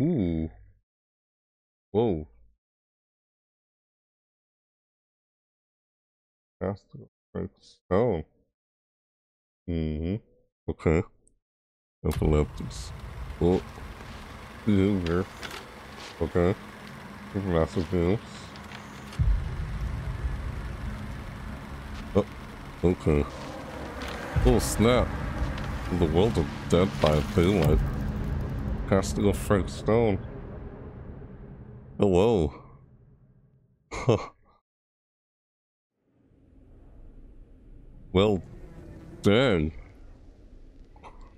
Ooh. Whoa. Faster break stone. Mm-hmm. Okay. Epileptics. Oh. Here. Okay. Massive deals. Oh. Okay. Oh snap. The world of Dead by Daylight. Casting of Frank Stone. Oh, hello. well, dang.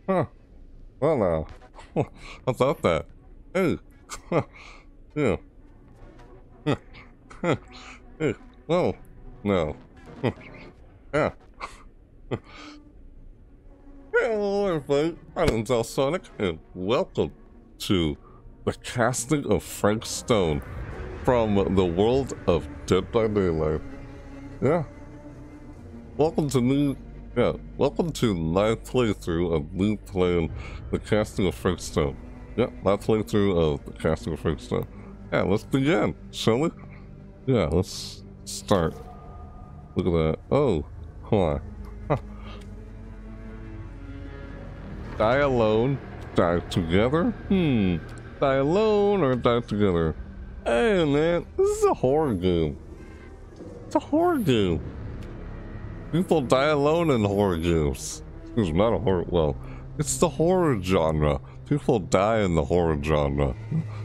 Huh. Well now. How about that? Hey. yeah. hey. Well, no. yeah. Hello everybody, my name's Sonic, and welcome to the casting of Frank Stone from the world of Dead by Daylight. Yeah. Welcome to new yeah, welcome to live playthrough of me playing the casting of Frank Stone. Yeah, live playthrough of the casting of Frank Stone. Yeah, let's begin, shall we? Yeah, let's start. Look at that. Oh, hold on. Die alone, die together? Hmm, die alone or die together? Hey man, this is a horror game. It's a horror game. People die alone in horror games. It's not a horror, well, it's the horror genre. People die in the horror genre.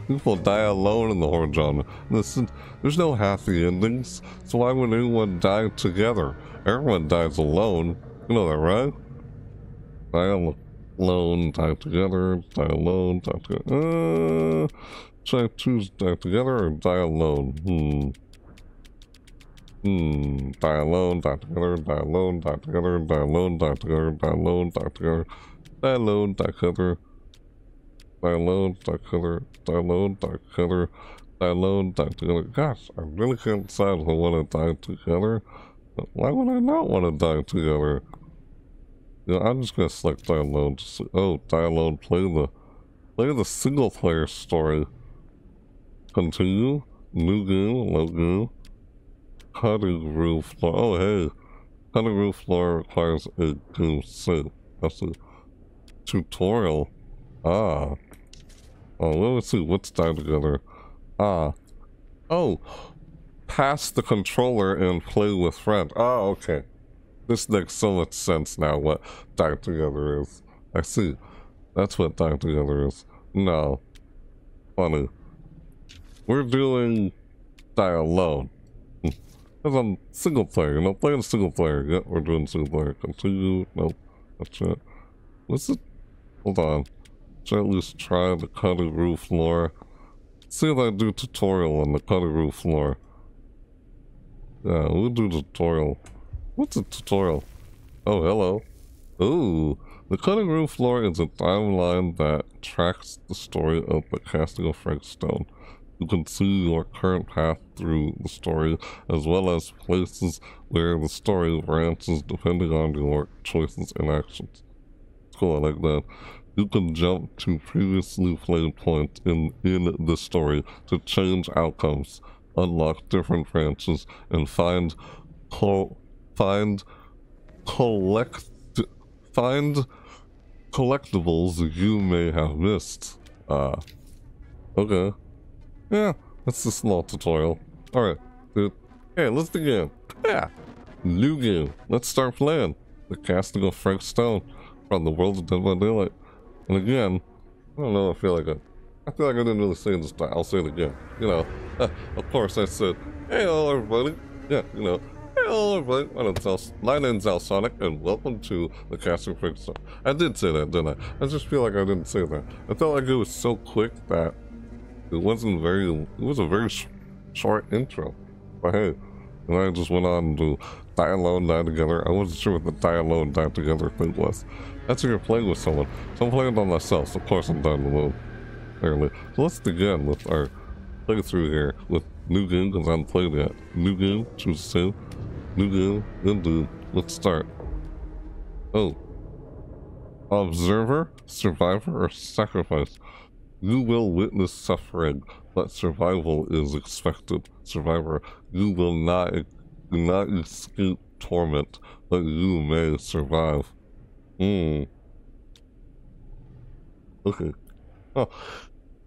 People die alone in the horror genre. Listen, there's no happy endings, so why would anyone die together? Everyone dies alone. You know that, right? Die alone alone, die together, die alone, die together. Uh, should I choose die together or die alone? Hmm. Hmm. Die alone, die together, die alone, die together, die alone, die together, die alone, die together, die alone, die together, die alone, die together, die alone, die together, die alone, die together. Gosh, I really can't decide if I want to die together. Why would I not want to die together? Yeah, I'm just gonna select download. oh, download. Play the play the single player story. Continue. New game. Logo. Cutting room floor. Oh hey, cutting room floor requires a game save. That's a tutorial. Ah. Oh, let me see. What's die together? Ah. Oh. Pass the controller and play with friend. Oh, okay. This makes so much sense now what Die Together is. I see. That's what Die Together is. No. Funny. We're doing Die Alone. Because I'm single player, you know, playing single player. Yep, we're doing single player. Continue. Nope. That's it. What's it? Hold on. Should I at least try the cutting roof floor? See if I do tutorial on the cutting roof floor. Yeah, we'll do tutorial. What's a tutorial? Oh, hello. Ooh, the cutting room floor is a timeline that tracks the story of the casting of Frank Stone. You can see your current path through the story, as well as places where the story branches depending on your choices and actions. Cool, I like that. You can jump to previously played points in, in the story to change outcomes, unlock different branches, and find find collect find collectibles you may have missed. Uh, okay. Yeah, that's a small tutorial. Alright, dude. Hey, let's begin. Yeah. New game. Let's start playing. The casting of Frank Stone from the world of Dead by Daylight. And again, I don't know, I feel like I, I feel like I didn't really say this, but I'll say it again. You know, of course I said, hey, everybody. Yeah, you know, Hello everybody, my name's, Al my name's Alsonic, and welcome to the Casting Stone. I did say that, didn't I? I just feel like I didn't say that. I felt like it was so quick that it wasn't very, it was a very sh short intro. But hey, and I just went on to die alone, die together. I wasn't sure what the die alone, die together thing was. That's if you're playing with someone. So I'm playing by myself, so of course I'm dying alone. Apparently. So let's begin with our playthrough here with new game, because I haven't played yet. New game, choose to good dude. Let's start. Oh. Observer, survivor, or sacrifice? You will witness suffering, but survival is expected. Survivor, you will not, not escape torment, but you may survive. Hmm. Okay. Oh.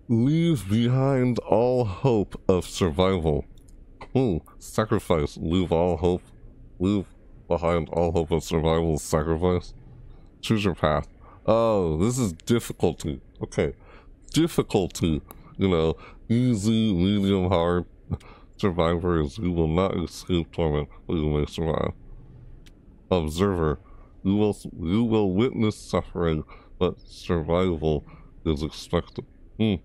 Leave behind all hope of survival. Ooh, sacrifice. Leave all hope. Leave behind all hope of survival. Sacrifice. Choose your path. Oh, this is difficulty. Okay. Difficulty. You know, easy, medium, hard. Survivors, you will not escape torment, but you may survive. Observer. You will, you will witness suffering, but survival is expected. Hmm.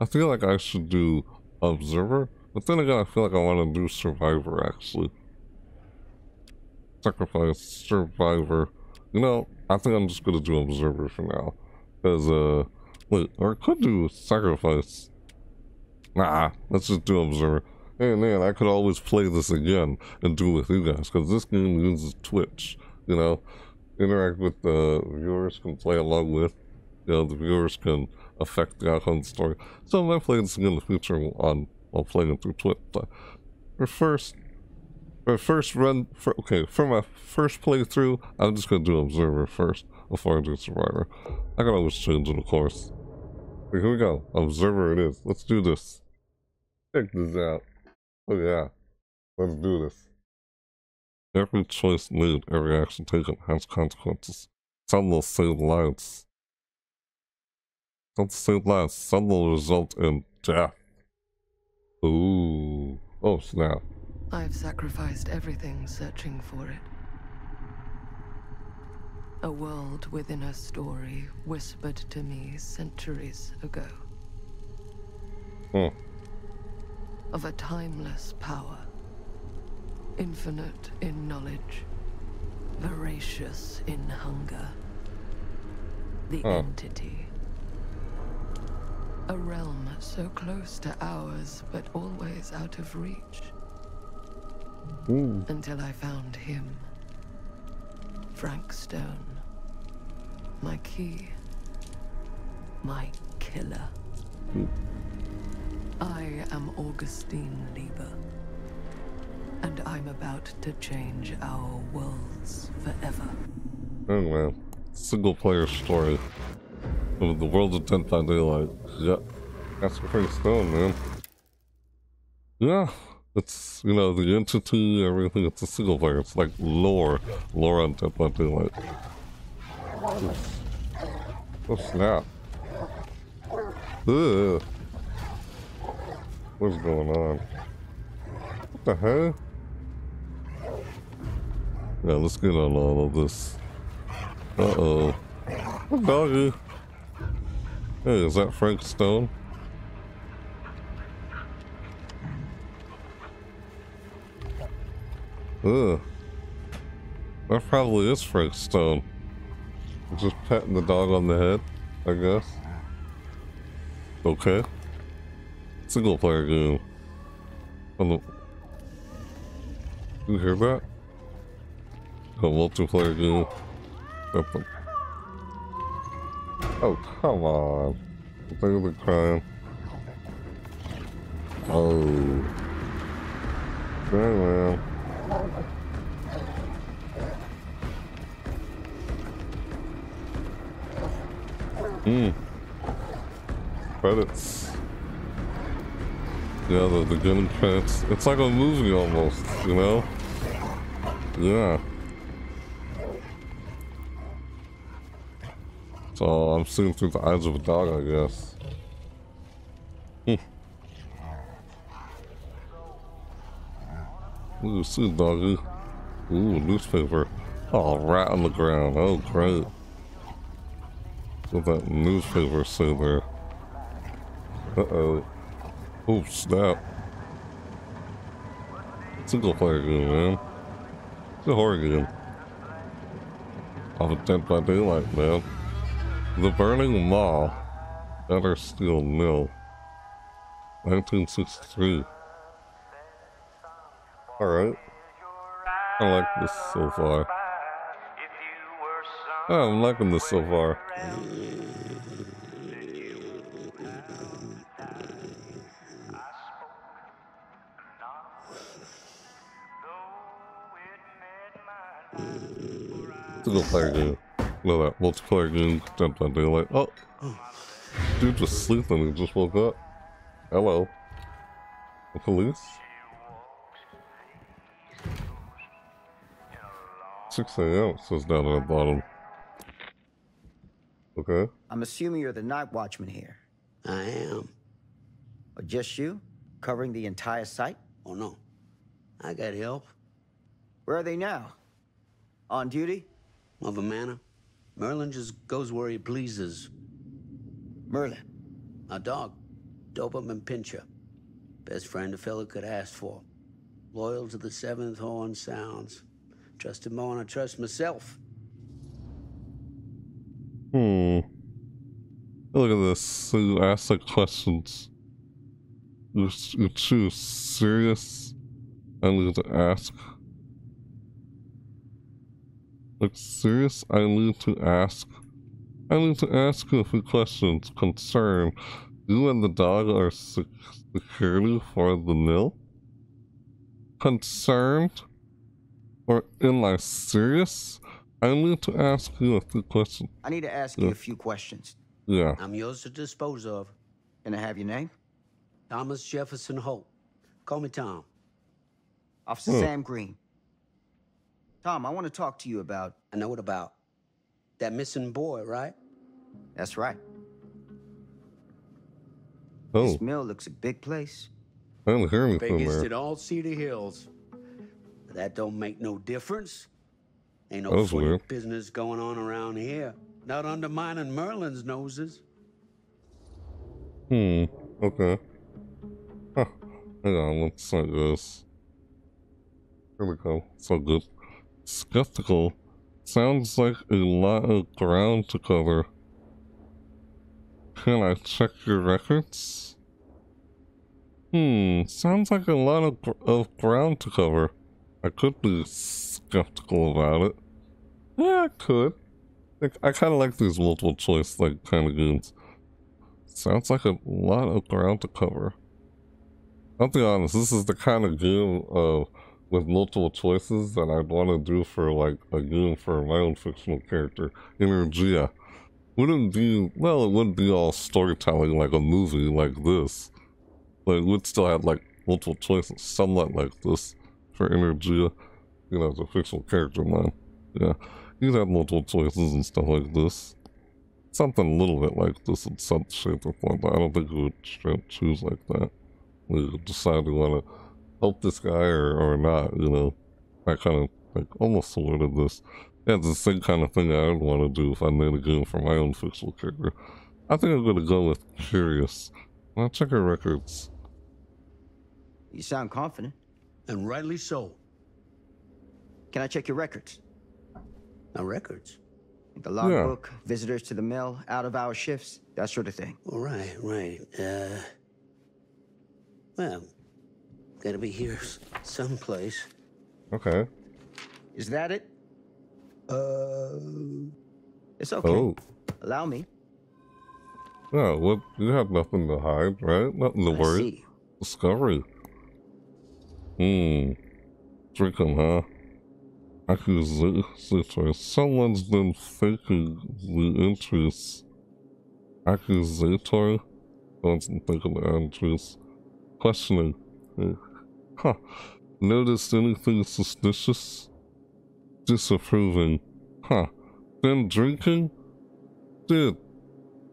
I feel like I should do Observer, but then again, I feel like I want to do Survivor, actually. Sacrifice, Survivor. You know, I think I'm just going to do Observer for now. Because, uh, wait, or I could do Sacrifice. Nah, let's just do Observer. Hey man, I could always play this again and do with you guys, because this game uses Twitch, you know? Interact with the viewers, can play along with, you know, the viewers can affect the outcome of the story. So I might play this again in the future on while playing it through Twitch. But first, for first run, for, okay, for my first playthrough, I'm just gonna do Observer first before I do Survivor. I can always change it, of course. Here we go. Observer it is. Let's do this. Check this out. Oh yeah. Let's do this. Every choice made, every action taken has consequences. Some will save lives. Don't say that. Some will result in death. Ooh. Oh, snap. I've sacrificed everything searching for it. A world within a story whispered to me centuries ago. Hmm. Of a timeless power. Infinite in knowledge. Voracious in hunger. The Huh. entity. A realm so close to ours, but always out of reach. Ooh. Until I found him. Frank Stone. My key. My killer. Hmm. I am Augustine Lieber. And I'm about to change our worlds forever. Oh man. Single player story. Of the world of Dead by Daylight. Yeah. That's pretty stone, man. Yeah. It's, you know, the entity, everything, it's a single player. It's like lore. Lore on Dead by Daylight. Oh snap. Ugh. What's going on? What the hell? Yeah, let's get on all of this. Uh-oh. Oh, doggy. Hey, is that Frank Stone? Ugh. That probably is Frank Stone. Just patting the dog on the head, I guess. Okay. Single player game. The... You hear that? A multiplayer game. The... Oh, come on. They're the crime. Oh. Dang, man. Hmm. Credits. Yeah, the, gun credits. It's like a movie almost, you know? Yeah. So I'm seeing through the eyes of a dog, I guess. Ooh, see doggy. Ooh, newspaper. Oh, rat on the ground. Oh, great. What that newspaper say there? Uh-oh. Oh, snap. Single player game, man. It's a horror game. Off of Dead by Daylight, man. The Burning Maw. Better Steel Mill. 1963. Alright. I like this so far. Oh, I'm liking this so far. Single-player game. No, that multiplayer game, Dead by Daylight. Oh! Dude just sleeping and just woke up. Hello. The police? 6 a.m. says down at the bottom. Okay. I'm assuming you're the night watchman here. I am. Or just you? Covering the entire site? Oh no. I got help. Where are they now? On duty? Of a manner. Merlin just goes where he pleases. Merlin. A dog. Doberman Pinscher. Best friend a fella could ask for. Loyal to the seventh horn sounds. Trust him more than I trust myself. Hmm. Look at this. You ask the questions. You, you choose serious. I need to ask. Like serious, I need to ask. I need to ask you a few questions. Concern. You and the dog are sec security for the mill? Concerned? Or am I serious? I need to ask you a few questions. I need to ask you a few questions. Yeah. I'm yours to dispose of. Can I have your name? Thomas Jefferson Holt. Call me Tom. Officer Hmm. Sam Green. Tom, I want to talk to you about. I know what about. That missing boy, right? That's right. Oh, This mill looks a big place. I didn't hear anything Biggest there. in all Cedar Hills. But that don't make no difference. Ain't no was funny weird. business going on around here. Not undermining Merlin's noses. Hmm. Okay. Huh. Hang on, let's like this. Here we go. So good. Skeptical. Sounds like a lot of ground to cover. Can I check your records? Hmm. Sounds like a lot of, gr- of ground to cover. I could be skeptical about it. Yeah, I could. Like, I kind of like these multiple choice like kind of games. Sounds like a lot of ground to cover. I'll be honest, this is the kind of game uh, with multiple choices that I'd want to do for like a game for my own fictional character, Energia. Wouldn't be well, it wouldn't be all storytelling like a movie like this. But it would still have like multiple choices, somewhat like this for Energia. You know, the fictional character of. Yeah. You'd have multiple choices and stuff like this something a little bit like this in some shape or form, but I don't think we would choose like that. We would decide we want to help this guy or, or not, you know. I kind of like almost sort this. Yeah, it's the same kind of thing I would want to do if I made a game for my own fictional character. I think I'm going to go with Curious. I'll check her records. You sound confident. And rightly so. Can I check your records? Now, records. The logbook, visitors to the mill, out of hour shifts, that sort of thing. All right, right. Uh, well, gotta be here someplace. Okay. Is that it? Uh, It's okay. Oh. Allow me. Yeah, what? You have nothing to hide, right? Nothing to I worry. see. Discovery. Hmm. Drink 'em, huh? Accusatory. Someone's been faking the entries. Accusatory? Someone's been faking the entries. Questioning. Huh. Noticed anything suspicious? Disapproving. Huh. Been drinking? Dude.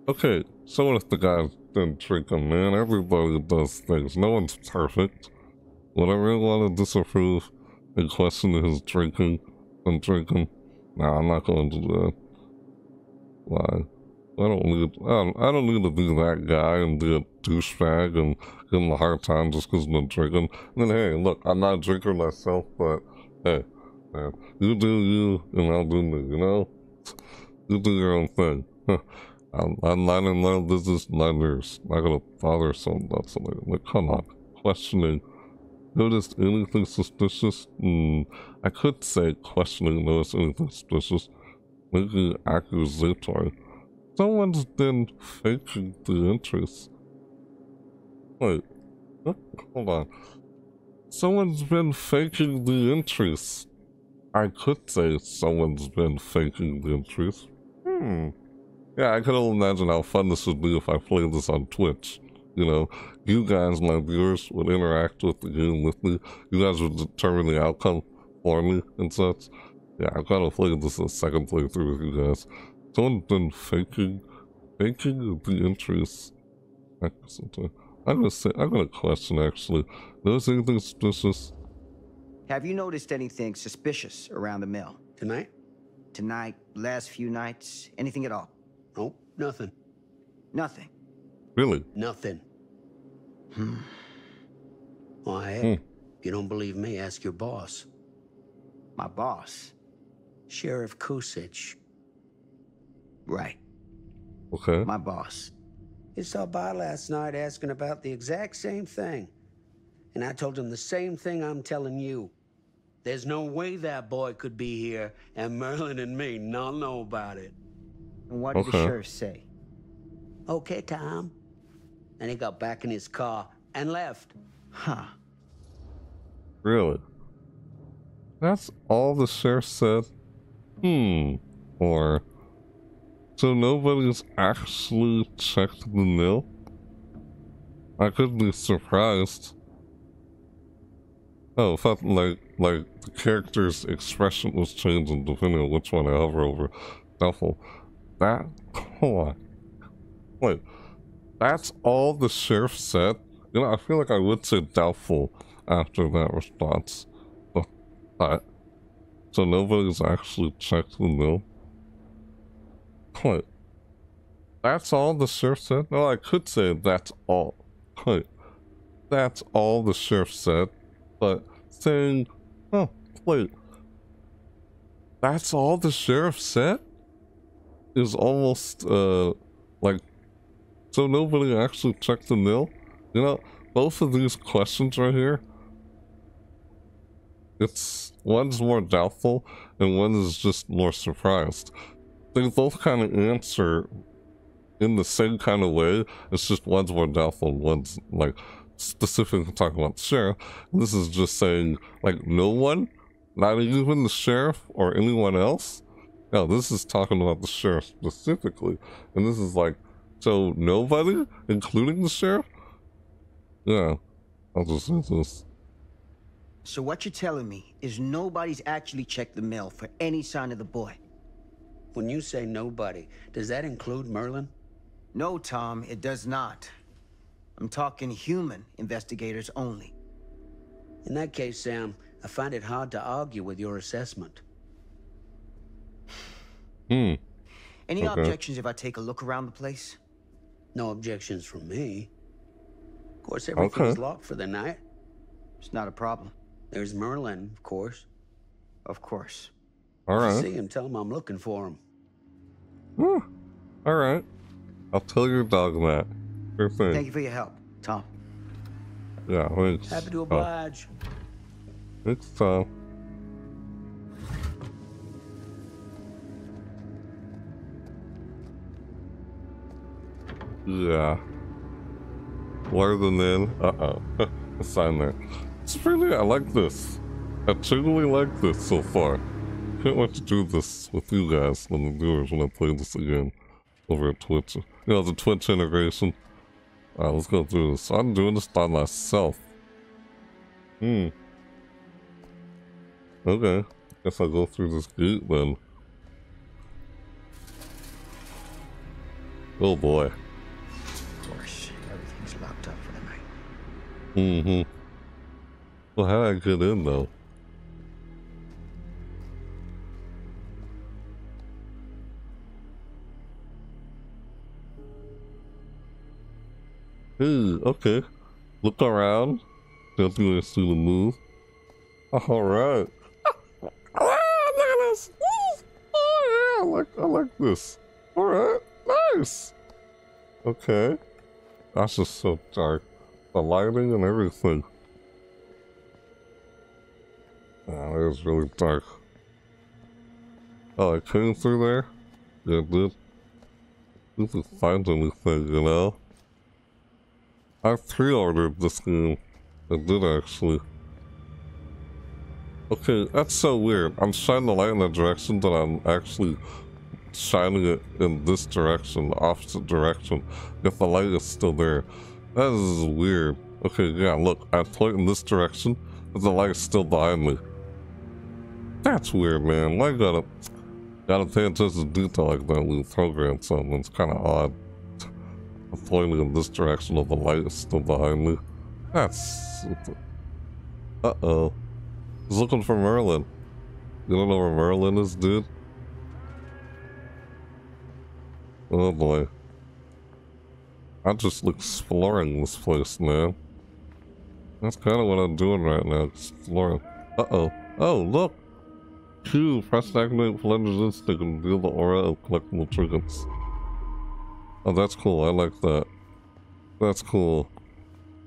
Okay, so what if the guy's been drinking, man? Everybody does things. No one's perfect. Would I really want to disapprove and question his drinking and drinking? Nah, I'm not going to do that. Why? I don't need. I don't, I don't need to be that guy and be a douchebag and give him a hard time just because I'm drinking. And then hey, look, I'm not a drinker myself, but hey, man, you do you and I'll do me. You know, you do your own thing. I'm, I'm not in my business, not yours. Not gonna bother someone about something. Like, come on, questioning noticed anything suspicious? Hmm, I could say questioning noticed anything suspicious. Maybe accusatory. Someone's been faking the interest. Wait, hold on. Someone's been faking the interest. I could say someone's been faking the entries. Hmm. Yeah, I can only imagine how fun this would be if I played this on Twitch. You know, you guys, my viewers, would interact with the game with me. You guys would determine the outcome for me and such. Yeah, I kind of played this a second playthrough with you guys. Someone's been faking, faking the entries. I'm gonna say, I'm gonna question actually. Notice anything suspicious? Have you noticed anything suspicious around the mill? Tonight? Tonight, last few nights, anything at all? Nope, nothing. Nothing. Really? Nothing. Hmm. Why, heck, Hmm. you don't believe me, ask your boss, My boss. Sheriff Kusich. Right. Okay. My boss. He saw by last night asking about the exact same thing. And I told him the same thing I'm telling you. There's no way that boy could be here and Merlin and me not know about it. And what did the sheriff say? Okay, Tom. And he got back in his car and left. Huh. Really? That's all the sheriff said? Hmm. Or. So nobody's actually checked the mill? I could be surprised. Oh, it felt like like the character's expression was changing depending on which one I hover over. Doubtful. That hold on. Wait. That's all the sheriff said? You know, I feel like I would say doubtful after that response. But, but so nobody's actually checked the mill? Wait. That's all the sheriff said? No, I could say that's all. Wait. That's all the sheriff said. But saying, oh, wait. That's all the sheriff said? Is almost, uh, so nobody actually checked the mill? You know, both of these questions right here, it's one's more doubtful and one is just more surprised. They both kind of answer in the same kind of way. It's just one's more doubtful one's like specifically talking about the sheriff. This is just saying like no one, not even the sheriff or anyone else. No, this is talking about the sheriff specifically. And this is like, so nobody, including the sheriff? Yeah, I'll just say this. So what you're telling me is nobody's actually checked the mill for any sign of the boy? When you say nobody, does that include Merlin? No, Tom, it does not. I'm talking human investigators only. In that case, Sam, I find it hard to argue with your assessment. Hmm. Any Okay. objections if I take a look around the place? No objections from me. Of course, everything's Okay. locked for the night. It's not a problem. There's Merlin, of course. Of course. All right. If you see him, tell him I'm looking for him. Hmm. All right. I'll tell your dog that. Sure thing. Thank you for your help, Tom. Yeah, thanks. Happy to Oh, oblige. thanks, Tom. Yeah. More than in. Uh oh. A sign there. It's really, I like this. I truly like this so far. Can't wait to do this with you guys when the viewers when I play this again over at Twitch. You know, the Twitch integration. Alright, let's go through this. I'm doing this by myself. Hmm. Okay. Guess I'll go through this gate then. Oh boy. Mm-hmm. Well, how did I get in though? Hey, okay. Look around. Don't see the move. Alright. Ah, look at this! Oh yeah, I like I like this. Alright, nice. Okay. That's just so dark. The lighting and everything. Oh, it was really dark. Oh, I came through there? Yeah, did. This is find anything, you know? I pre-ordered this game. I did actually. Okay, that's so weird. I'm shining the light in the direction, that I'm actually shining it in this direction, the opposite direction, if the light is still there. That is weird. Okay, yeah, look, I point in this direction, but the light is still behind me. That's weird, man. Why gotta gotta pay attention to detail like that with program something? It's kinda odd. I'm pointing in this direction of the light is still behind me. That's stupid. Uh-oh. He's looking for Merlin. You don't know where Merlin is, dude? Oh boy. I'm just exploring this place, man. That's kind of what I'm doing right now, exploring. Uh-oh. Oh, look! Two, press activate Plunderer's Instinct and deal the aura of collectible trinkets. Oh, that's cool. I like that. That's cool.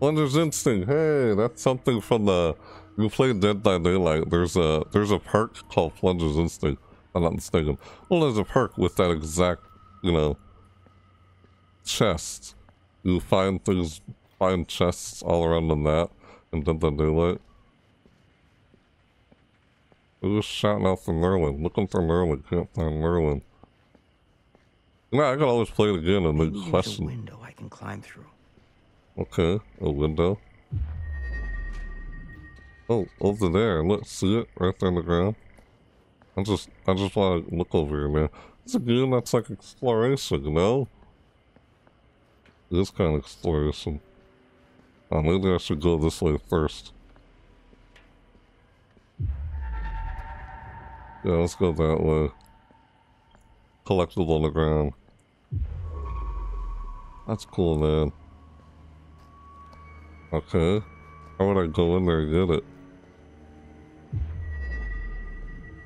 Plunderer's Instinct. Hey, that's something from the... You play Dead by Daylight. There's a there's a perk called Plunderer's Instinct. I'm not mistaken. Well, there's a perk with that exact, you know, chest. You find things, find chests all around the map in Dead by Daylight. Who's shouting out for Merlin? Looking for Merlin. Can't find Merlin. Yeah, I can always play it again and make a question. window I can climb through. Okay, a window. Oh, over there. Look, see it right there on the ground. I just, I just want to look over here, man. It's a game that's like exploration, you know? It is kind of exploration. Uh, maybe I should go this way first. Yeah, let's go that way. Collectible on the ground. That's cool, man. Okay. How would I go in there and get it?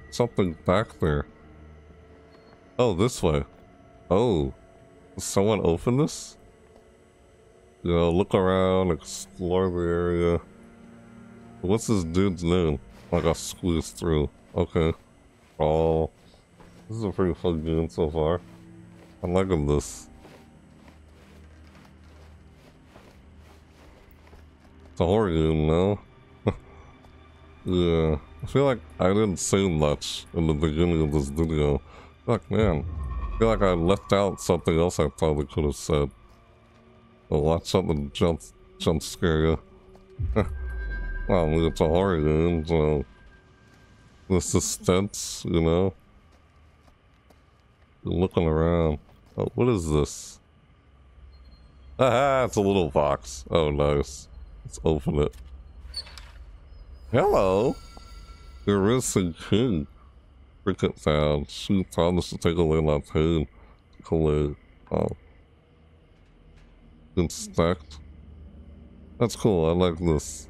Something back there. Oh, this way. Oh. Someone open this? Know, look around, explore the area. What's this dude's name? I got squeezed through. Okay. Oh. This is a pretty fun game so far. I'm liking this. It's a horror game now. yeah. I feel like I didn't say much in the beginning of this video. Like, man, I feel like I left out something else I probably could have said. Or watch something jump, jump scare you. well, it's a horror game, so... The suspense, you know? Looking around. Oh, what is this? Ah, it's a little box. Oh, nice. Let's open it. Hello! There is a king. Cricket found. She promised to take away my pain. Take away. Inspect. That's cool. I like this.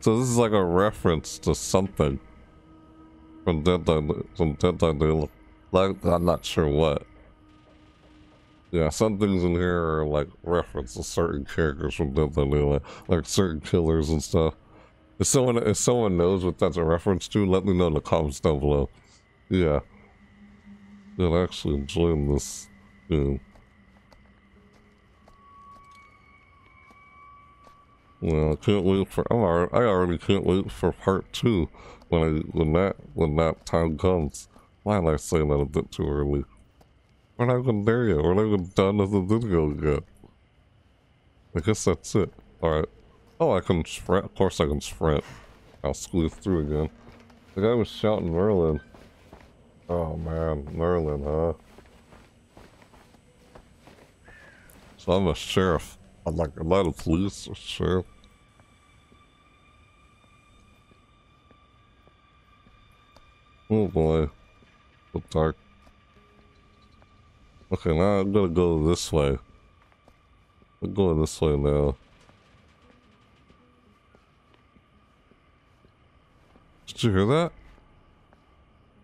So this is like a reference to something from Dead from Dead by. Like I'm not sure what. Yeah, some things in here are like reference to certain characters from Dead by like certain killers and stuff. If someone if someone knows what that's a reference to, let me know in the comments down below. Yeah. Yeah, I'm actually enjoying this game. Well, I can't wait for. I'm already, I already can't wait for part two when I when that when that time comes. Why am I saying that a bit too early? We're not even there yet. We're not even done with the video yet. I guess that's it. All right. Oh, I can sprint. Of course, I can sprint. I'll squeeze through again. The guy was shouting Merlin. Oh man, Merlin, huh? So I'm a sheriff. I'm like, am I the police or sheriff? Oh boy. So dark. Okay, now I'm gonna go this way. I'm going this way now. Did you hear that?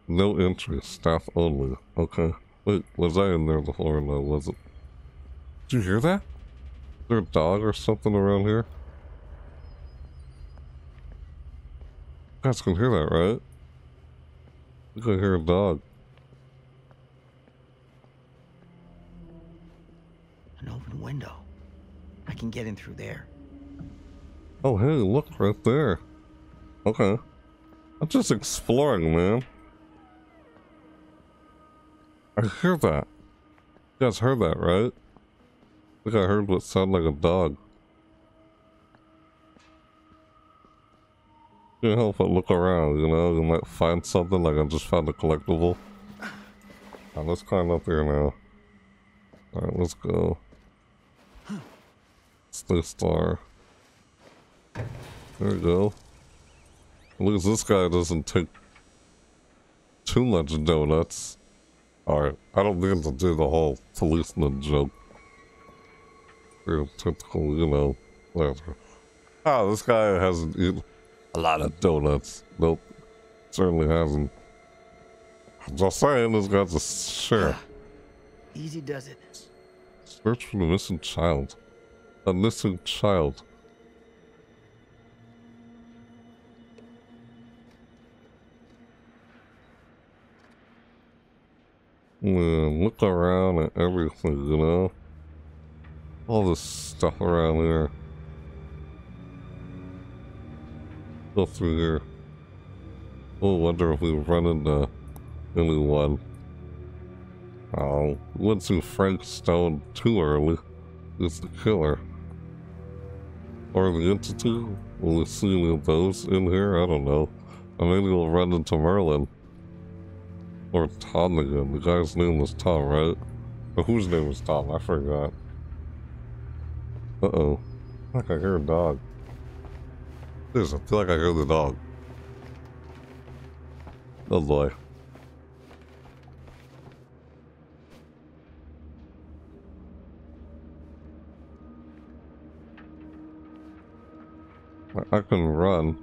No entry, staff only. Okay. Wait, was I in there before? No, was it? Did you hear that? Is there a dog or something around here? You guys can hear that, right? Can hear a dog. An open window. I can get in through there. Oh, hey, look right there. Okay. I'm just exploring, man. I hear that. You guys heard that, right? I think I heard what sounded like a dog. Can't help but look around, you know? You might find something like I just found a collectible. Right, let's climb up here now. Alright, let's go. Stay star. There we go. At least this guy doesn't take too much donuts. Alright, I don't mean to do the whole policeman joke. Real typical, you know, whatever. Ah, this guy hasn't eaten a lot of donuts. Nope, certainly hasn't. I'm just saying, this guy's a sheriff. Easy does it. Search for the missing child. A missing child. Yeah, look around at everything, you know? All this stuff around here. Go through here. Oh, wonder if we run into anyone. Oh, went through Frank Stone too early. Is the killer. Or the entity? Will we see any of those in here? I don't know. Or maybe we'll run into Merlin. Or Tom again. The guy's name was Tom, right? But whose name was Tom? I forgot. Uh-oh. I I hear a dog. There's, I feel like I hear the dog. Oh boy. I- I can run.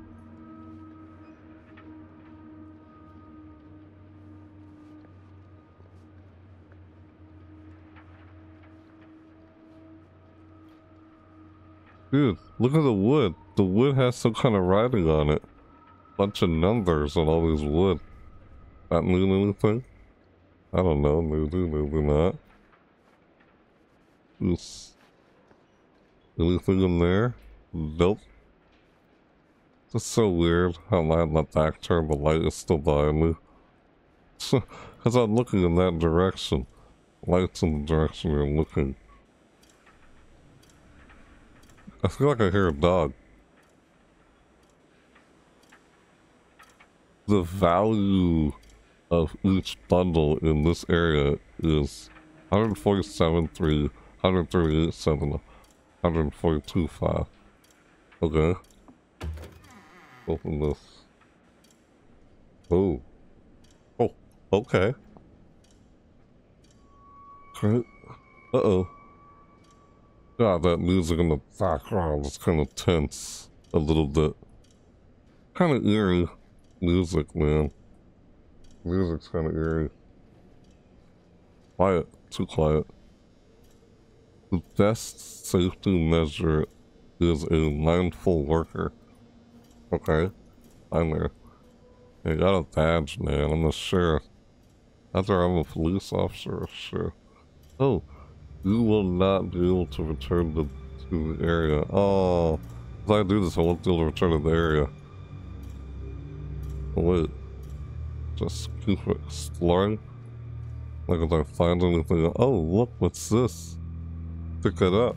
Dude, look at the wood. The wood has some kind of writing on it. Bunch of numbers on all this wood. That mean anything? I don't know, maybe, maybe not. Is anything in there? Nope. It's so weird how my, my back turned, the light is still behind me. Because I'm looking in that direction. Light's in the direction you're looking. I feel like I hear a dog. The value of each bundle in this area is 147.3, 138.7, 142.5. Okay. Open this. Oh. Oh, okay. Great. Uh-oh. God, that music in the background is kind of tense a little bit. Kind of eerie music, man. Music's kind of eerie. Quiet, too quiet. The best safety measure is a mindful worker. Okay, I'm there. I got a badge, man. I'm a sheriff. After I'm a police officer, sure. Oh, you will not be able to return to, to the area. Oh, if I do this, I won't be able to return to the area. Wait. Just keep exploring. Like if I find anything. Oh, look, what's this? Pick it up.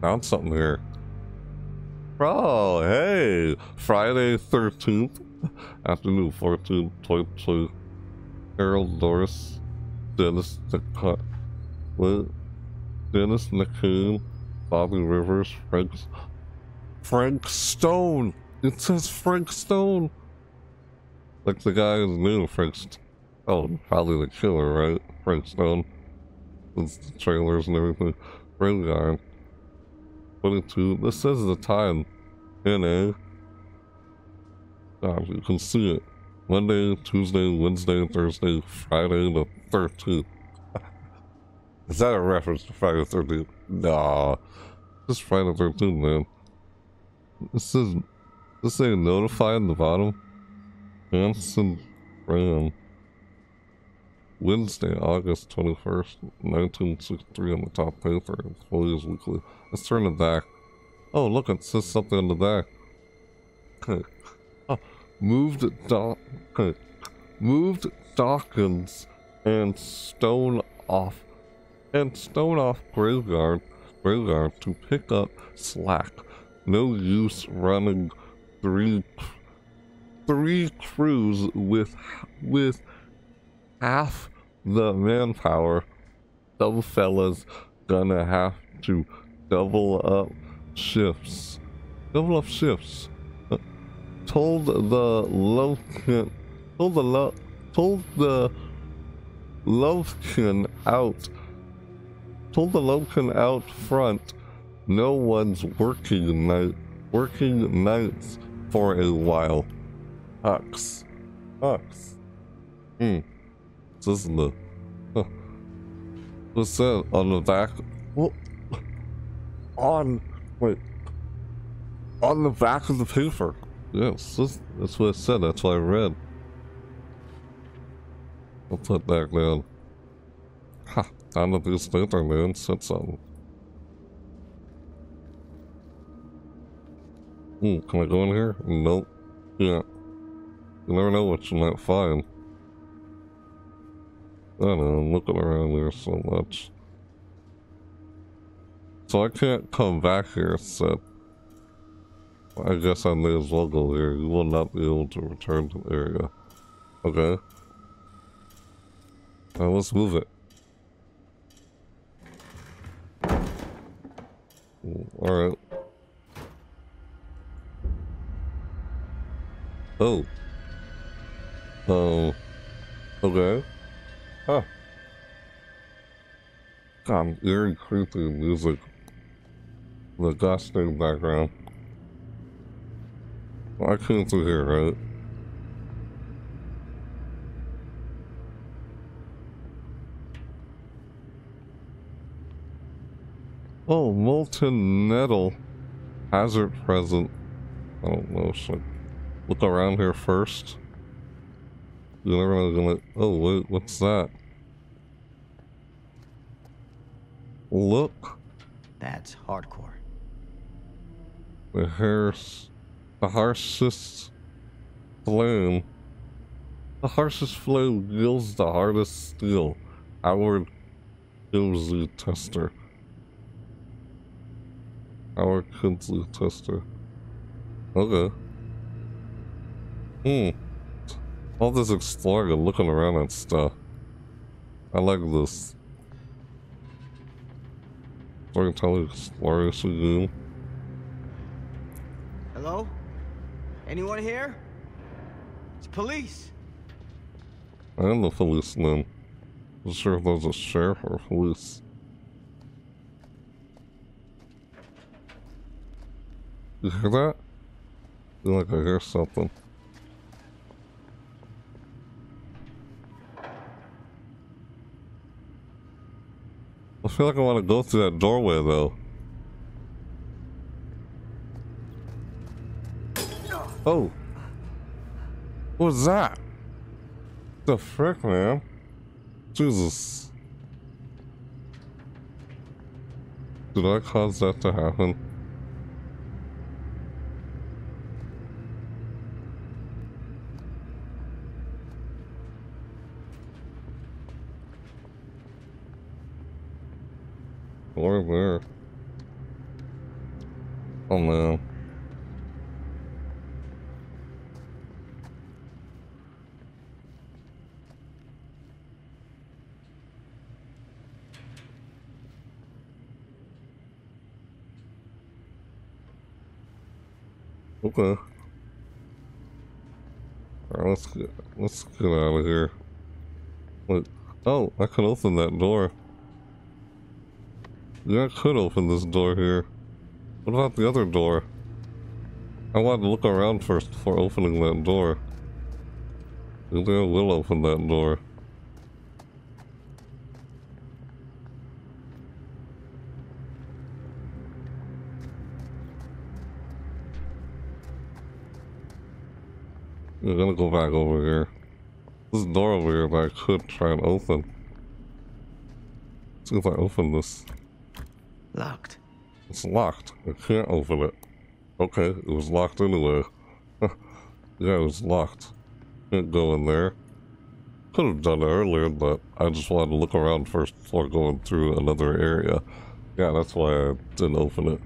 Found something here. Oh, hey! Friday 13th, afternoon 14, 22. Harold Doris, Dennis. What? Dennis Nacoon, Bobby Rivers, Frank. Frank Stone! It says Frank Stone! Like the guy who's new, St- Oh, probably the killer, right? Frank Stone. With the trailers and everything. Great guy. 22. This says the time. NA. God, uh, you can see it. Monday, Tuesday, Wednesday, Thursday, Friday the 13th. Is that a reference to Friday the 13th? Nah. Just Friday the 13th, man. This is. This ain't notified in the bottom. Hanson Ram. Wednesday, August 21st, 1963 on the top paper. Employees Weekly. Let's turn it back. Oh, look, it says something on the back. oh, moved Doc, moved Dawkins and Stone off, and Stone off Graveyard, Graveyard to pick up slack. No use running three, three crews with, with half the manpower. Some fellas gonna have to double up shifts. Double up shifts. Uh, told the Lovkin, told the lo, told the Lovkin out, told the Lovkin out front. No one's working night, working nights for a while. Hux, Hux. Hmm. This is the. Huh. What's that on the back? Well, on wait, on the back of the paper. Yes, this, that's what it said. That's what I read. I'll put that down. Ha! Down to this later, man. Said something. Hmm, can I go in here? Nope. Yeah. You never know what you might find. I don't know, I'm looking around here so much. So I can't come back here, so I guess I may as well go here. You will not be able to return to the area. Okay. Now let's move it. Alright. Oh. Oh. Okay. Huh. God, eerie, creepy music. The gusting background. I through here, right? Oh, molten metal. Hazard present. I don't know, should look around here first? You're never gonna... Oh, wait, what's that? Look. That's hardcore. The harsh, the harshest flame. The harshest flame yields the hardest steel. Howard Kinsley Tester. Howard Kinsley Tester. Okay. Hmm. All this exploring and looking around and stuff. I like this. Storytelling exploration game. Hello? Anyone here? It's police. I am the policeman. I'm sure if there's a sheriff or police. You hear that? I feel like I hear something. I feel like I want to go through that doorway though. Oh. What was that? The frick, man? Jesus. Did I cause that to happen? Or where? Oh no. Okay. Alright, let's get let's get out of here. Wait. Oh, I can open that door. Yeah, I could open this door here. What about the other door? I wanted to look around first before opening that door. Maybe I will open that door. I'm gonna go back over here. This door over here that I could try and open. Let's see if I open this. Locked. It's locked. I can't open it. Okay, it was locked anyway. Yeah, it was locked. Couldn't go in there. Could have done it earlier, but I just wanted to look around first before going through another area. Yeah, that's why I didn't open it.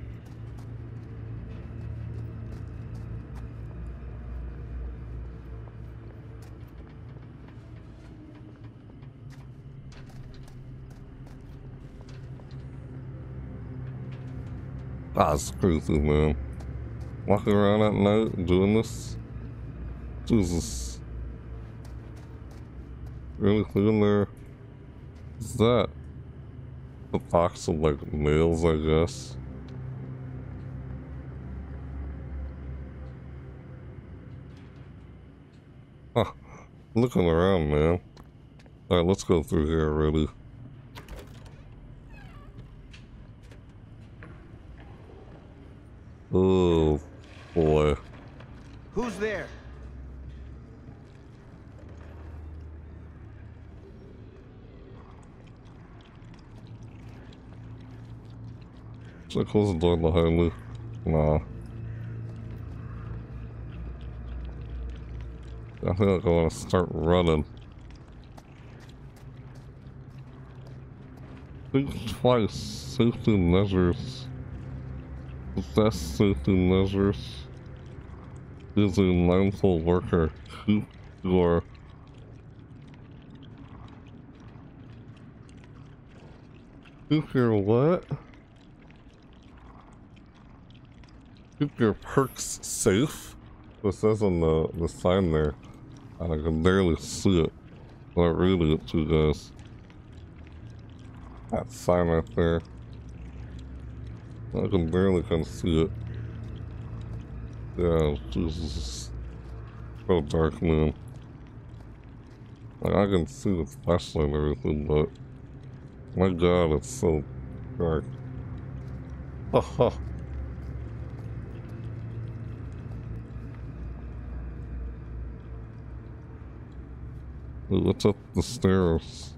It's crazy, man. Walking around at night doing this. Jesus. Really in there? What's that? A box of like nails, I guess. Huh. Looking around, man. Alright, let's go through here already. Oh, boy. Who's there? Should I close the door behind me? Nah. I feel like I want to start running. Think twice. Safety measures. Best safety measures. Using mindful worker. Keep your Keep your what? Keep your perks safe. It says on the, the sign there. And I can barely see it. Not reading it to you guys. That sign right there. I can barely kind of see it. Yeah, Jesus. So dark, man. Like, I can see the flashlight and everything, but... My god, it's so dark. Haha. What's up the stairs?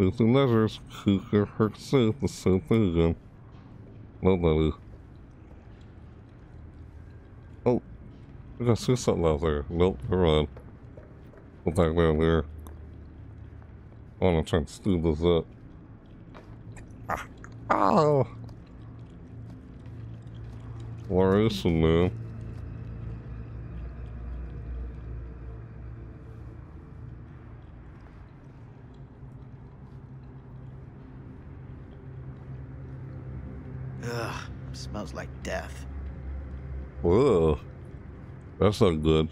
The same thing again. Nobody. Oh, something out there. Nope, mind. Go back down there. I wanna try and steal this up. Ah. Oh! Where is he, man? Ugh, smells like death. Whoa. That's not good.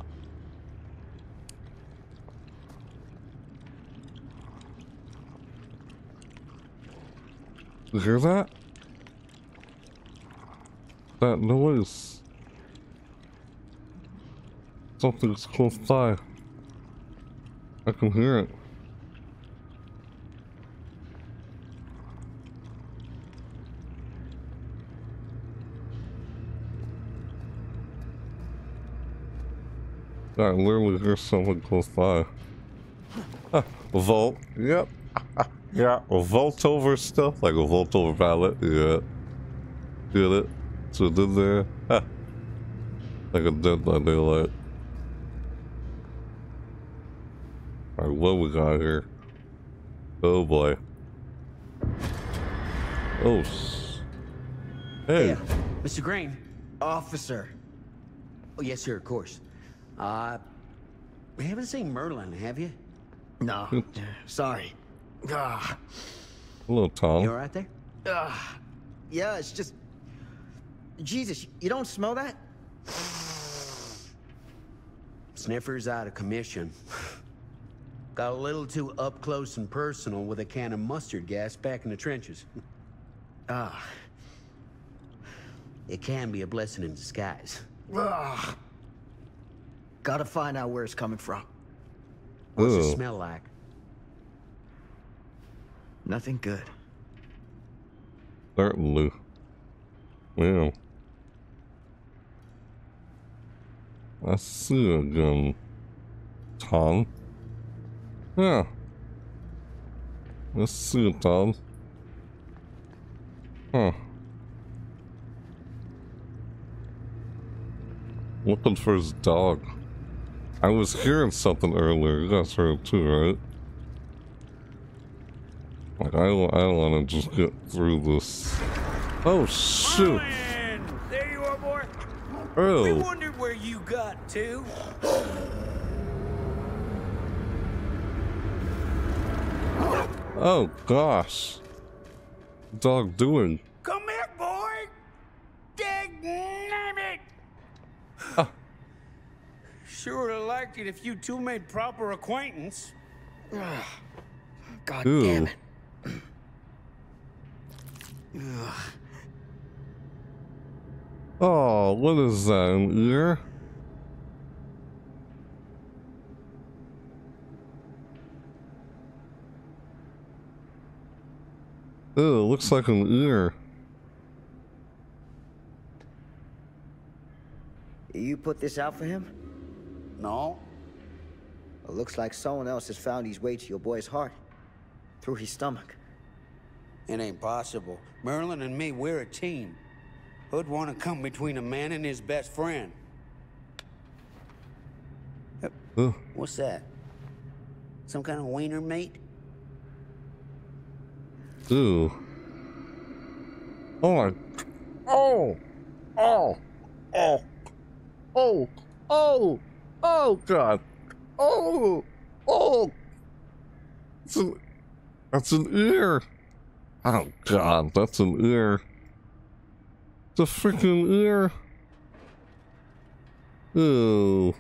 You hear that? That noise. Something's close by. I can hear it. I literally hear someone close by. Ah, vault. Yep. yeah, a vault over stuff. Like a vault over pallet. Yeah. Get it? So did there. Ah. Like a dead by daylight. Alright, what we got here? Oh boy. Oh. s- Hey. Yeah, Mr. Green. Officer. Oh, yes, sir, of course. Uh, we haven't seen Merlin, have you? No. Sorry. A little tall. You Tom. all right there? ah. Yeah, it's just. Jesus, you don't smell that? Sniffer's out of commission. Got a little too up close and personal with a can of mustard gas back in the trenches. Ah. It can be a blessing in disguise. ah. Gotta find out where it's coming from. What's it smell like? Nothing good. Certainly. Yeah. I see a gun. Tom. Yeah. Let's see it, Tom. Huh. Looking for his dog. I was hearing something earlier. You guys heard it too, right? Like, I don't, I don't want to just get through this. Oh, shoot. Merlin! There you are, boy. Oh. We Oh, wondered where you got to. oh gosh. Dog doing? Come here, boy. Dag it. Ah. Sure would have liked it if you two made proper acquaintance. God Ooh. damn it. Oh, what is that? An ear? Ew, looks like an ear. You put this out for him? No. It looks like someone else has found his way to your boy's heart. Through his stomach. It ain't possible. Merlin and me, we're a team. Who'd want to come between a man and his best friend? Ugh. What's that? Some kind of wiener mate? Ew. Oh my. Oh! Oh! Oh! Oh! Oh! Oh god! Oh! Oh! It's an. That's an ear! Oh god, that's an ear. A freaking ear! Ooh.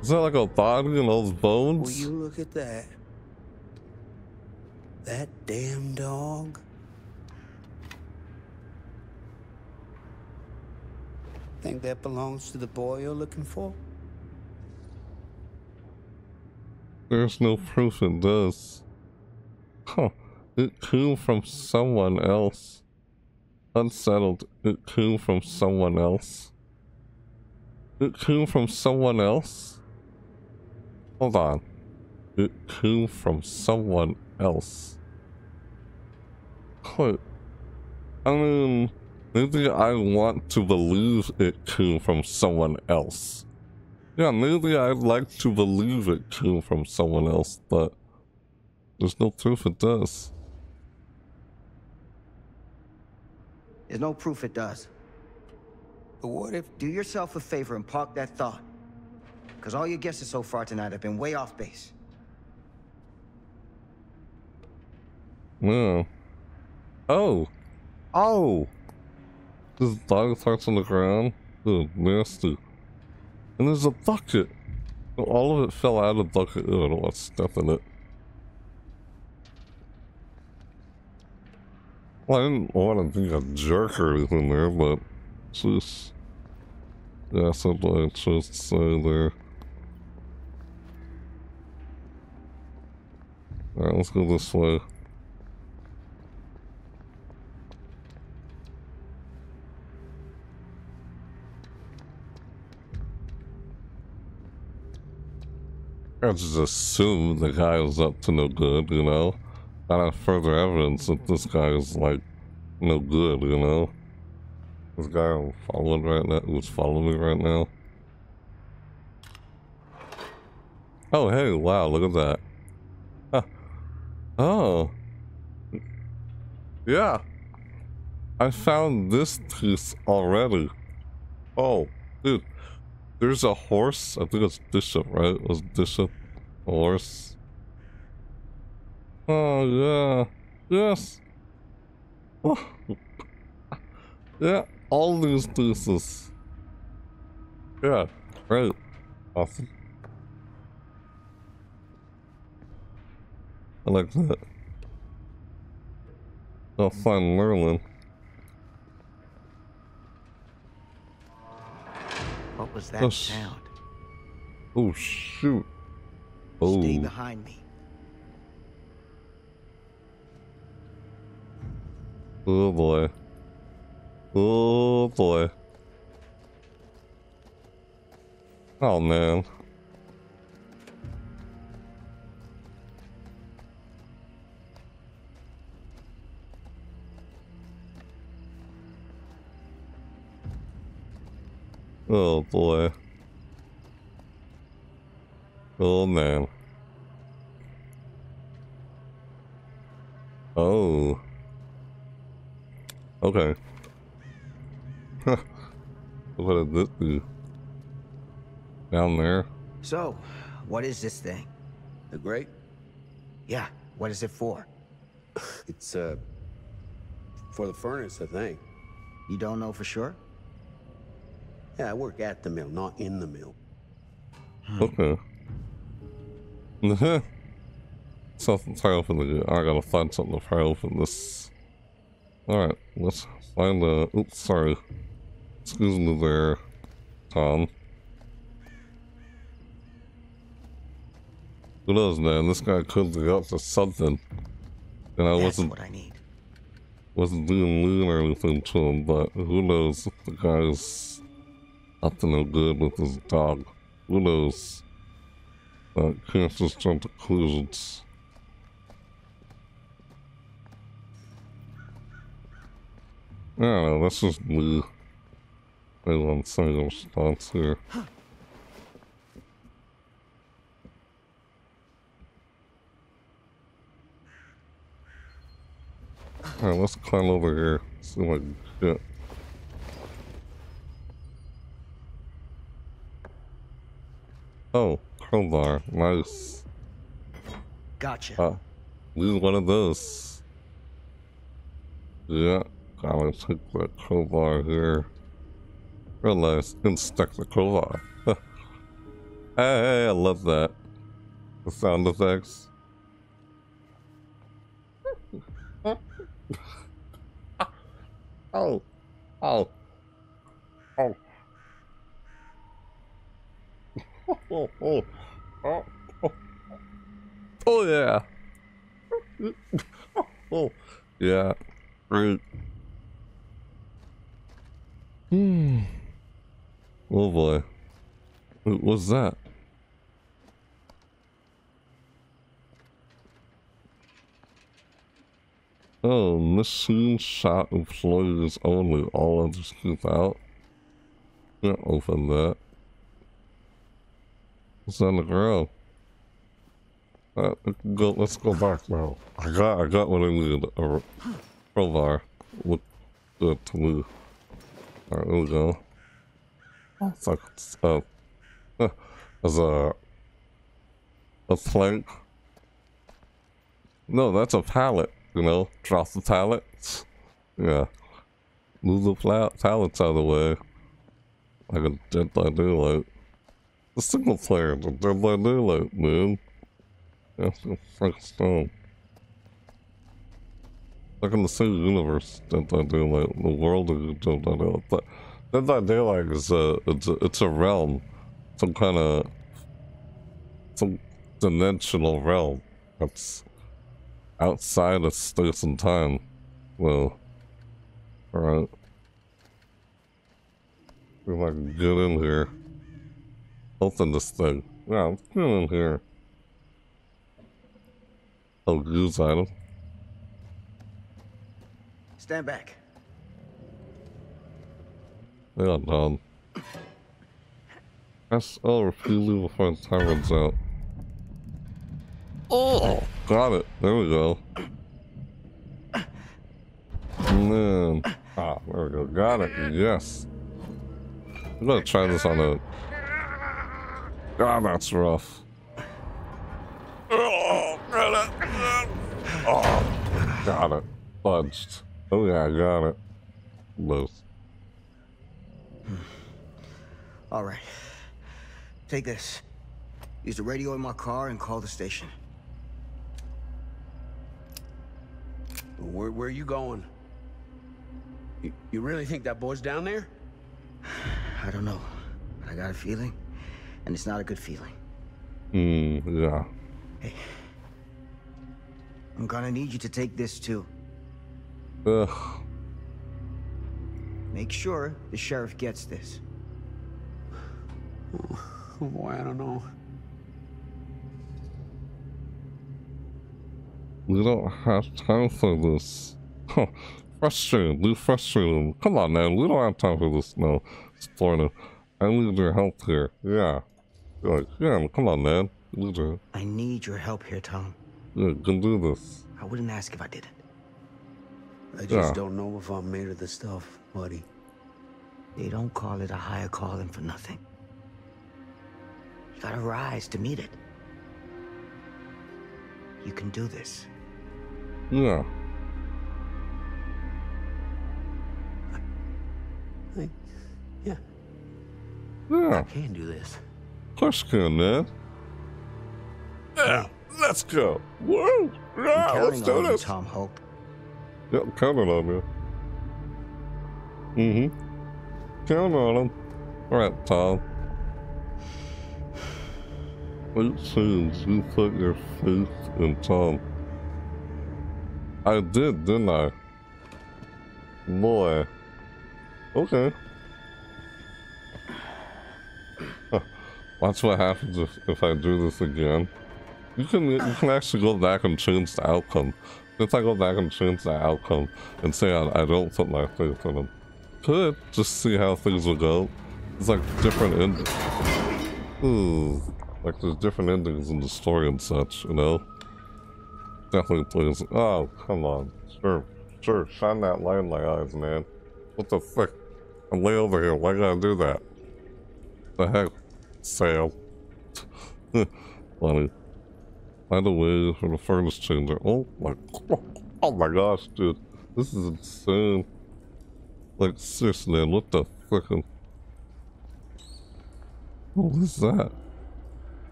Is that like a body and all those bones? Will you look at that? That damn dog? Think that belongs to the boy you're looking for? There's no proof it does. Huh. It came from someone else. Unsettled. It came from someone else. It came from someone else? Hold on. It came from someone else. Wait. I mean, maybe I want to believe it came from someone else. Yeah, maybe I'd like to believe it came from someone else, but there's no proof it does. There's no proof it does. But what if Do yourself a favor and park that thought. Because all your guesses so far tonight have been way off base. Yeah. Oh! Oh! This dog starts on the ground. Ugh, nasty. And there's a bucket. All of it fell out of the bucket. Ugh, I don't want to step in it. Well, I didn't want to be a jerk or anything there, but just yeah, something I chose to say there. Alright, let's go this way. I just assume the guy was up to no good, you know? I have further evidence that this guy is like no good, you know? This guy I'm following right now, who's following me right now. Oh, hey, wow, look at that. Huh. Oh. Yeah. I found this piece already. Oh, dude. There's a horse. I think it's Bishop, right? It was Bishop a horse? Oh, yeah. Yes. Yeah, all these pieces. Yeah, right. Awesome. I like that. I'll find Merlin. What was that Oh, sound? Oh, shoot. Stay Oh, behind me. oh boy. Oh boy. Oh man. Oh boy. Oh man. Oh. Okay. what did this do? Down there? So, what is this thing? The great? Yeah, what is it for? It's, uh, for the furnace, I think. You don't know for sure? Yeah, I work at the mill, not in the mill. Hmm. Okay. something to open the I gotta find something to pry open this. Alright, let's find a oops sorry. Excuse me there, Tom. Who knows man, this guy could be up to something. And I That's wasn't what I need. wasn't doing loon or anything to him, but who knows if the guy's up to no good with his dog. Who knows? But uh, can't just jump to conclusions. I don't know, that's just blue. Wait one second, response here. Alright, let's climb over here. See what I can get. Oh, crowbar. Nice. Gotcha. Uh, use one of those. Yeah, gotta take that crowbar here. Realize, stuck the crowbar. hey, I love that. The sound effects. oh, oh. Oh, oh, oh, oh, yeah. oh, yeah. Great. Hmm. Oh boy. What was that? Oh, machine shot employees only. All others keep out. Can't open that. It's on the ground. Uh, go, let's go back now. I got, I got what I needed. A crowbar. Look good to me. Alright, there we go. It's like, uh, as a, a plank. No, that's a pallet, you know? Drop the pallets. Yeah. Move the pallets out of the way. Like a Dead by Daylight. The single player, the Dead by Daylight, man. That's the fucking stone. Like in the same universe, Dead by Daylight, the world of Dead by Daylight. But Dead by Daylight is a, it's a, it's a realm. Some kind of, some dimensional realm. That's outside of space and time. Well, alright. If I can get in here. Open this thing. Yeah, let's get in here. Oh, use item. Stand back. Yeah, done. Press L repeatedly before the time runs out. Oh, got it. There we go. And then, ah, there we go. Got it. Yes. I'm gonna try this on a. God, that's rough. Oh, got it. Oh, got it. Punched. Oh yeah, I got it. Loose. Hmm. All right. Take this. Use the radio in my car and call the station. Where, where are you going? You, you really think that boy's down there? I don't know. But I got a feeling, and it's not a good feeling. Hmm, yeah. Hey. I'm gonna need you to take this too. Ugh. Make sure the sheriff gets this. Oh boy, I don't know. We don't have time for this. Huh. Frustrated, Be frustrated. Come on, man. We don't have time for this now. Florida. I need your help here. Yeah. Like, yeah, come on, man. I need your, I need your help here, Tom. yeah, you can do this. I wouldn't ask if I didn't. I just Yeah. don't know if I'm made of the stuff, buddy. They don't call it a higher calling for nothing. You gotta rise to meet it. You can do this. Yeah. I, yeah, Yeah. I can do this. Of course you can, man. Yeah. Let's go. Woo! Yeah, I'm let's counting do on you, this. Tom Hope. Yeah, I'm counting on you. Mm-hmm. Count on him. Alright, Tom. It seems you put your faith in Tom. I did, didn't I? Boy. Okay. Watch what happens if, if I do this again. You can you can actually go back and change the outcome. If I go back and change the outcome and say I, I don't put my faith in him, could just see how things will go. It's like different endings. Ooh, hmm, like there's different endings in the story and such, you know. Definitely plays. Oh, come on, sure, sure, shine that light in my eyes, man. What the fuck? I'm way over here. Why gotta do that? The heck, Sam. Funny. By the way, for the furnace changer. Oh my, oh my gosh, dude, this is insane. Like seriously, what the frickin'? What is that?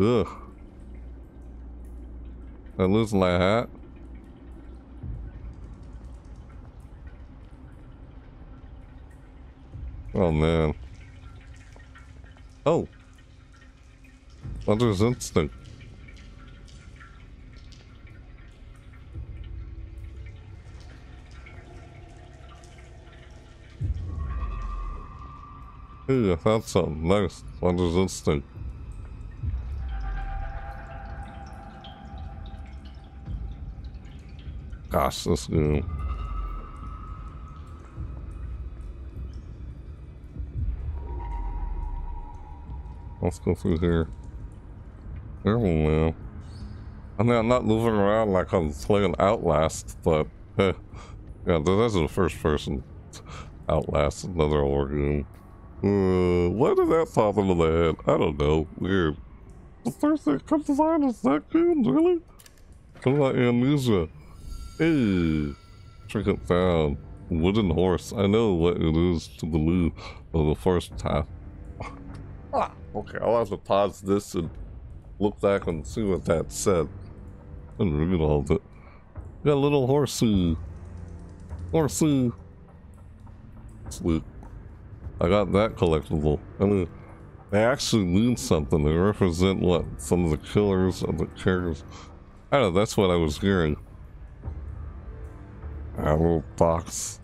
Ugh. I lose my hat. Oh man. Oh. Mother's instinct. Hey, I found something nice. Mother's instinct. Gosh, this game. Let's go through here. Oh man. I mean, I'm not moving around like I'm playing Outlast, but eh, yeah, this is the first person Outlast, another game. Uh, why did that pop into my head? I don't know. Weird. The first thing that comes to mind is that game, really? Something like amnesia. Hey, trinket found. Wooden horse. I know what it is to believe of the first time. Okay, I'll have to pause this and look back and see what that said. And read all of it. Got a little horsey. Horsey. Sweet. I got that collectible. I mean, they actually mean something. They represent what? Some of the killers of the characters. I don't know, that's what I was hearing. A little box.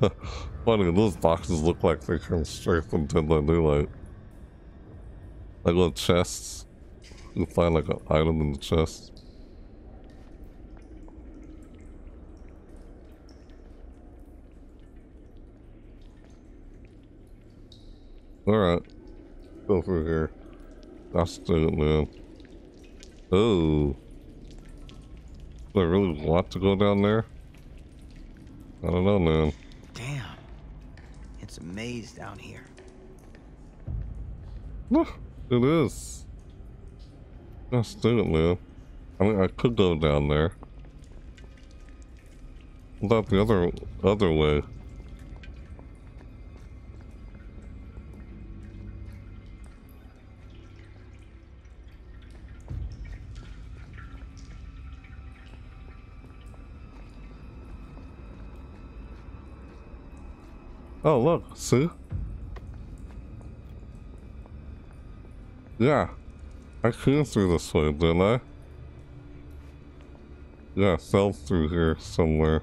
Funny, those boxes look like they come straight from Dead by Daylight. Like little chests. You find like an item in the chest. Alright. Go through here. That's it, man. Oh. Do I really want to go down there? I don't know, man. It's a maze down here. It is. Let's do it, man. I mean, I could go down there. About the other other way? Oh, look, see? Yeah. I came through this way, didn't I? Yeah, fell through here somewhere.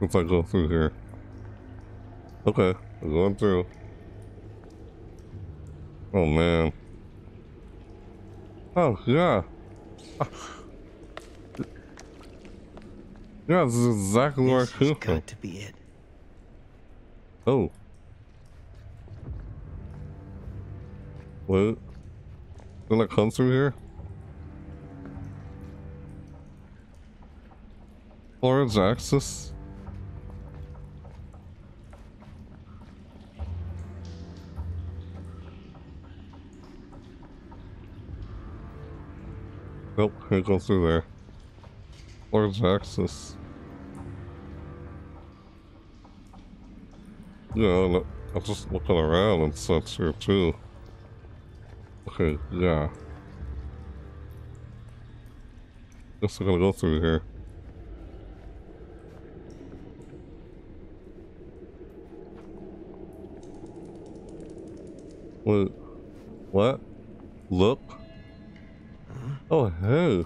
If I go through here. Okay, we're going through. Oh man. Oh yeah. Yeah, this is exactly where I This has came from. got to be it. Oh. Wait. Did I come through here? Orange axis? Nope, can't go through there. Orange axis. Yeah, I'm just looking around and such here too. Okay, yeah. Guess I'm gonna go through here. Wait, what? Look? Oh, hey.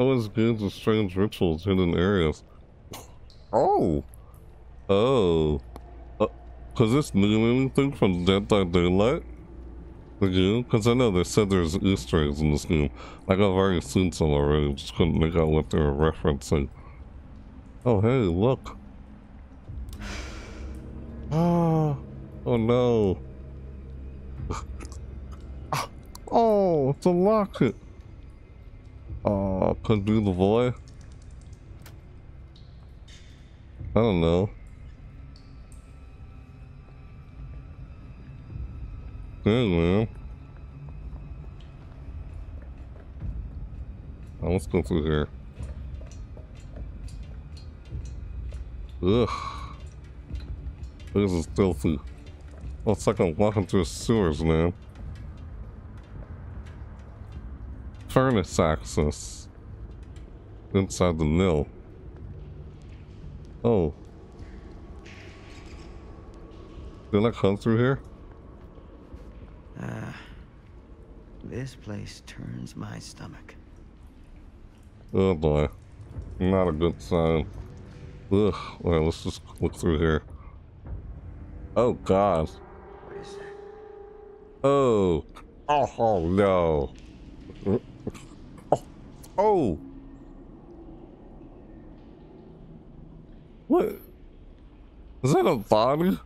Always gains of strange rituals hidden areas. Oh! Oh. Uh, Cause this mean anything from Dead by Daylight? The game? Cause I know they said there's Easter eggs in this game. Like I've already seen some already, just couldn't make out what they were referencing. Oh hey, look. Ah, oh no. oh, it's a locket. Uh, oh, could be the boy. I don't know. Dang, man. Oh, let's go through here. Ugh. This is filthy. It's like I'm walking through sewers, man. Furnace access. Inside the mill. Oh. Did I come through here? Uh, this place turns my stomach. Oh boy. Not a good sign. Ugh. Well, let's just look through here. Oh god. What is that? Oh. Oh, oh no. What? Is that a body?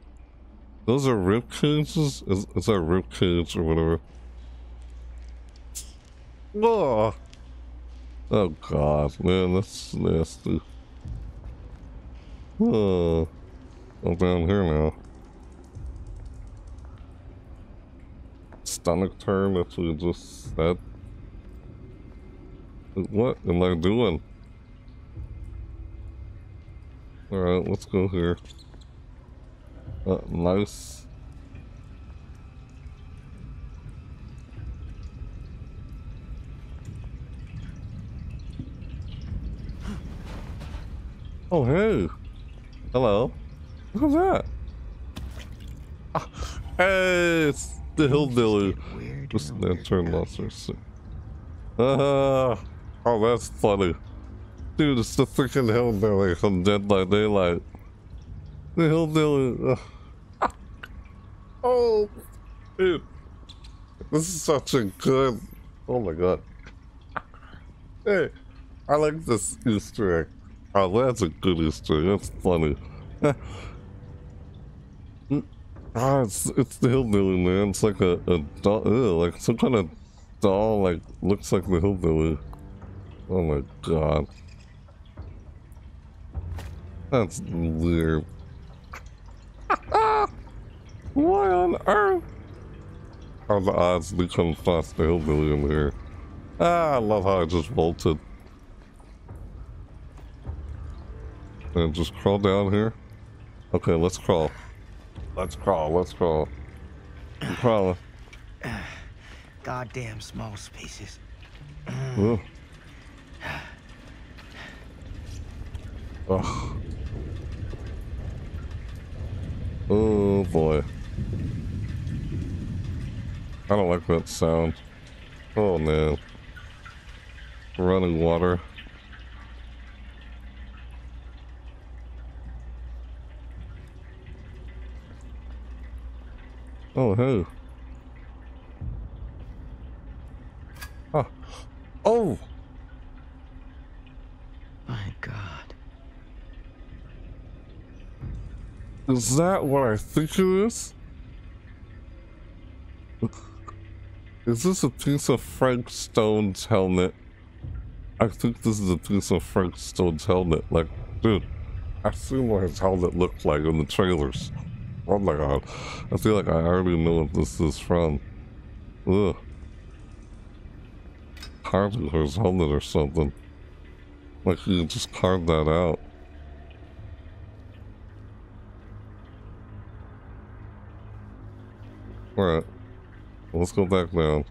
Those are rib cages? Is, is that rib cage or whatever? Oh. Oh god, man, that's nasty. Oh. I'm down here now. Stomach turn, that's you just said. What am I doing? Alright, let's go here. Uh, mouse. Oh, hey. Hello. Who's that? Ah, hey, it's the hillbilly. Weird. This lantern monster. Ah, oh, that's funny. Dude, it's the freaking hillbilly from Dead by Daylight. The hillbilly. Oh, dude. This is such a good. Oh my god. Hey, I like this Easter egg. Oh, that's a good Easter egg. That's funny. Ah, it's it's the hillbilly man. It's like a, a doll, ew, like some kind of doll. Like looks like the hillbilly. Oh my god, that's weird. Why on earth? How the odds they come past the hillbilly in here? Ah, I love how I just vaulted. And just crawl down here. Okay, let's crawl. Let's crawl, let's crawl. I'm crawling. Goddamn small spaces. Ugh. Oh boy. I don't like that sound. Oh man. Running water. Oh, hey. Ah. Oh! My God. Is that what I think it is? Is this a piece of Frank Stone's helmet? I think this is a piece of Frank Stone's helmet. Like, dude, I've seen what his helmet looked like in the trailers. Oh my god. I feel like I already know what this is from. Ugh. Carving his helmet or something. Like you just carve that out. Alright. Let's go back down.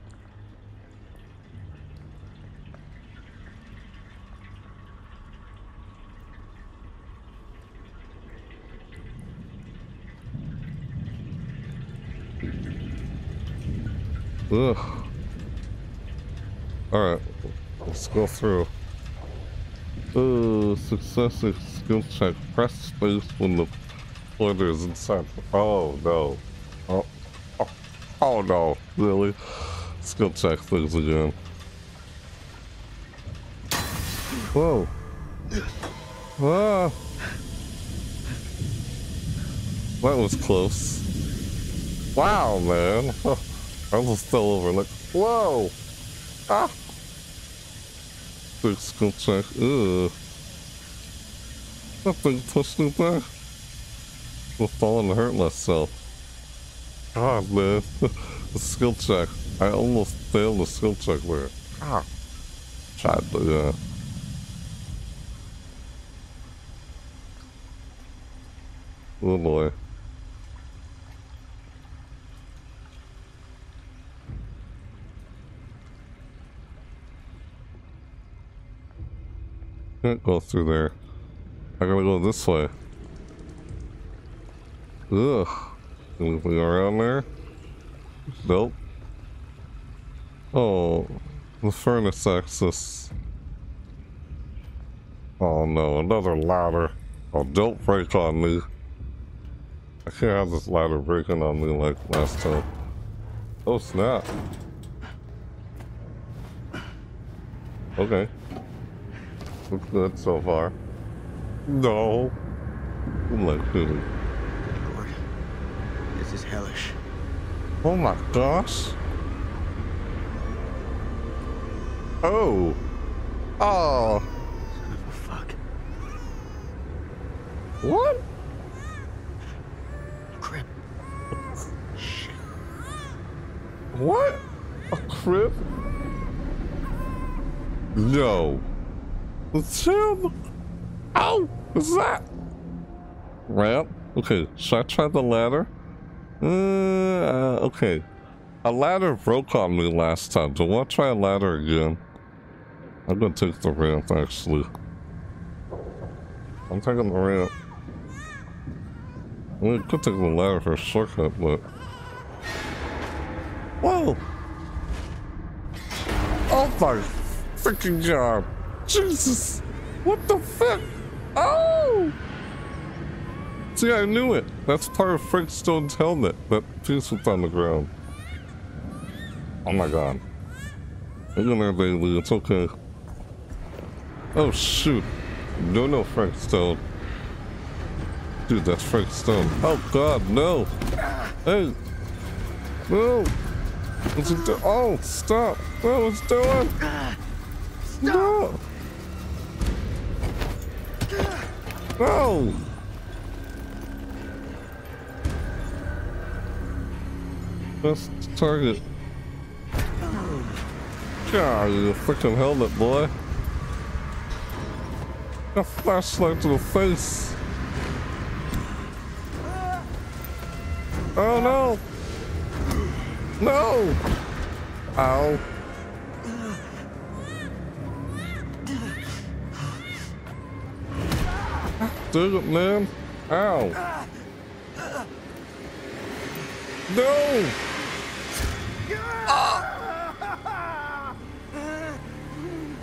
Ugh. Alright, let's go through. Uh, success skill check. Press space when the pointer is inside. Oh no. Oh, no. Really? Skill check things again. Whoa. Ah. That was close. Wow, man. I almost fell over like, whoa! Ah! Big skill check. Ugh. That thing pushed me back. Will fall and hurt myself. God, man. the skill check. I almost failed the skill check there. Ah. Tried to, yeah. Oh boy. Can't go through there. I gotta go this way. Ugh. Anything around there? Nope. Oh, the furnace access. Oh no, another ladder. Oh, don't break on me. I can't have this ladder breaking on me like last time. Oh snap. Okay. Looks good so far. No. Oh, I'm Like really. Lord, this is hellish. Oh my gosh. Oh. Oh. Son of a fuck. What? Crip. Shit. What? A crib? No. It's him. Oh, what's that? Ramp. Okay, should I try the ladder? Uh, uh, okay. A ladder broke on me last time. Do I try a ladder again? I'm gonna take the ramp, actually. I'm taking the ramp. I mean, I could take the ladder for a shortcut, but... Whoa! Oh my freaking god! Jesus! What the fuck? See, I knew it. That's part of Frank Stone's helmet. That piece was on the ground. Oh my god. Hang in there, baby. It's okay. Oh, shoot. No, no, Frank Stone. Dude, that's Frank Stone. Oh god, no! Hey! No! What's it do? Oh, stop! No, what's it doing? No! No! The target. God, you freaking helmet, boy. A flashlight to the face. Oh no! No! Ow. Dang it, man. Ow. No!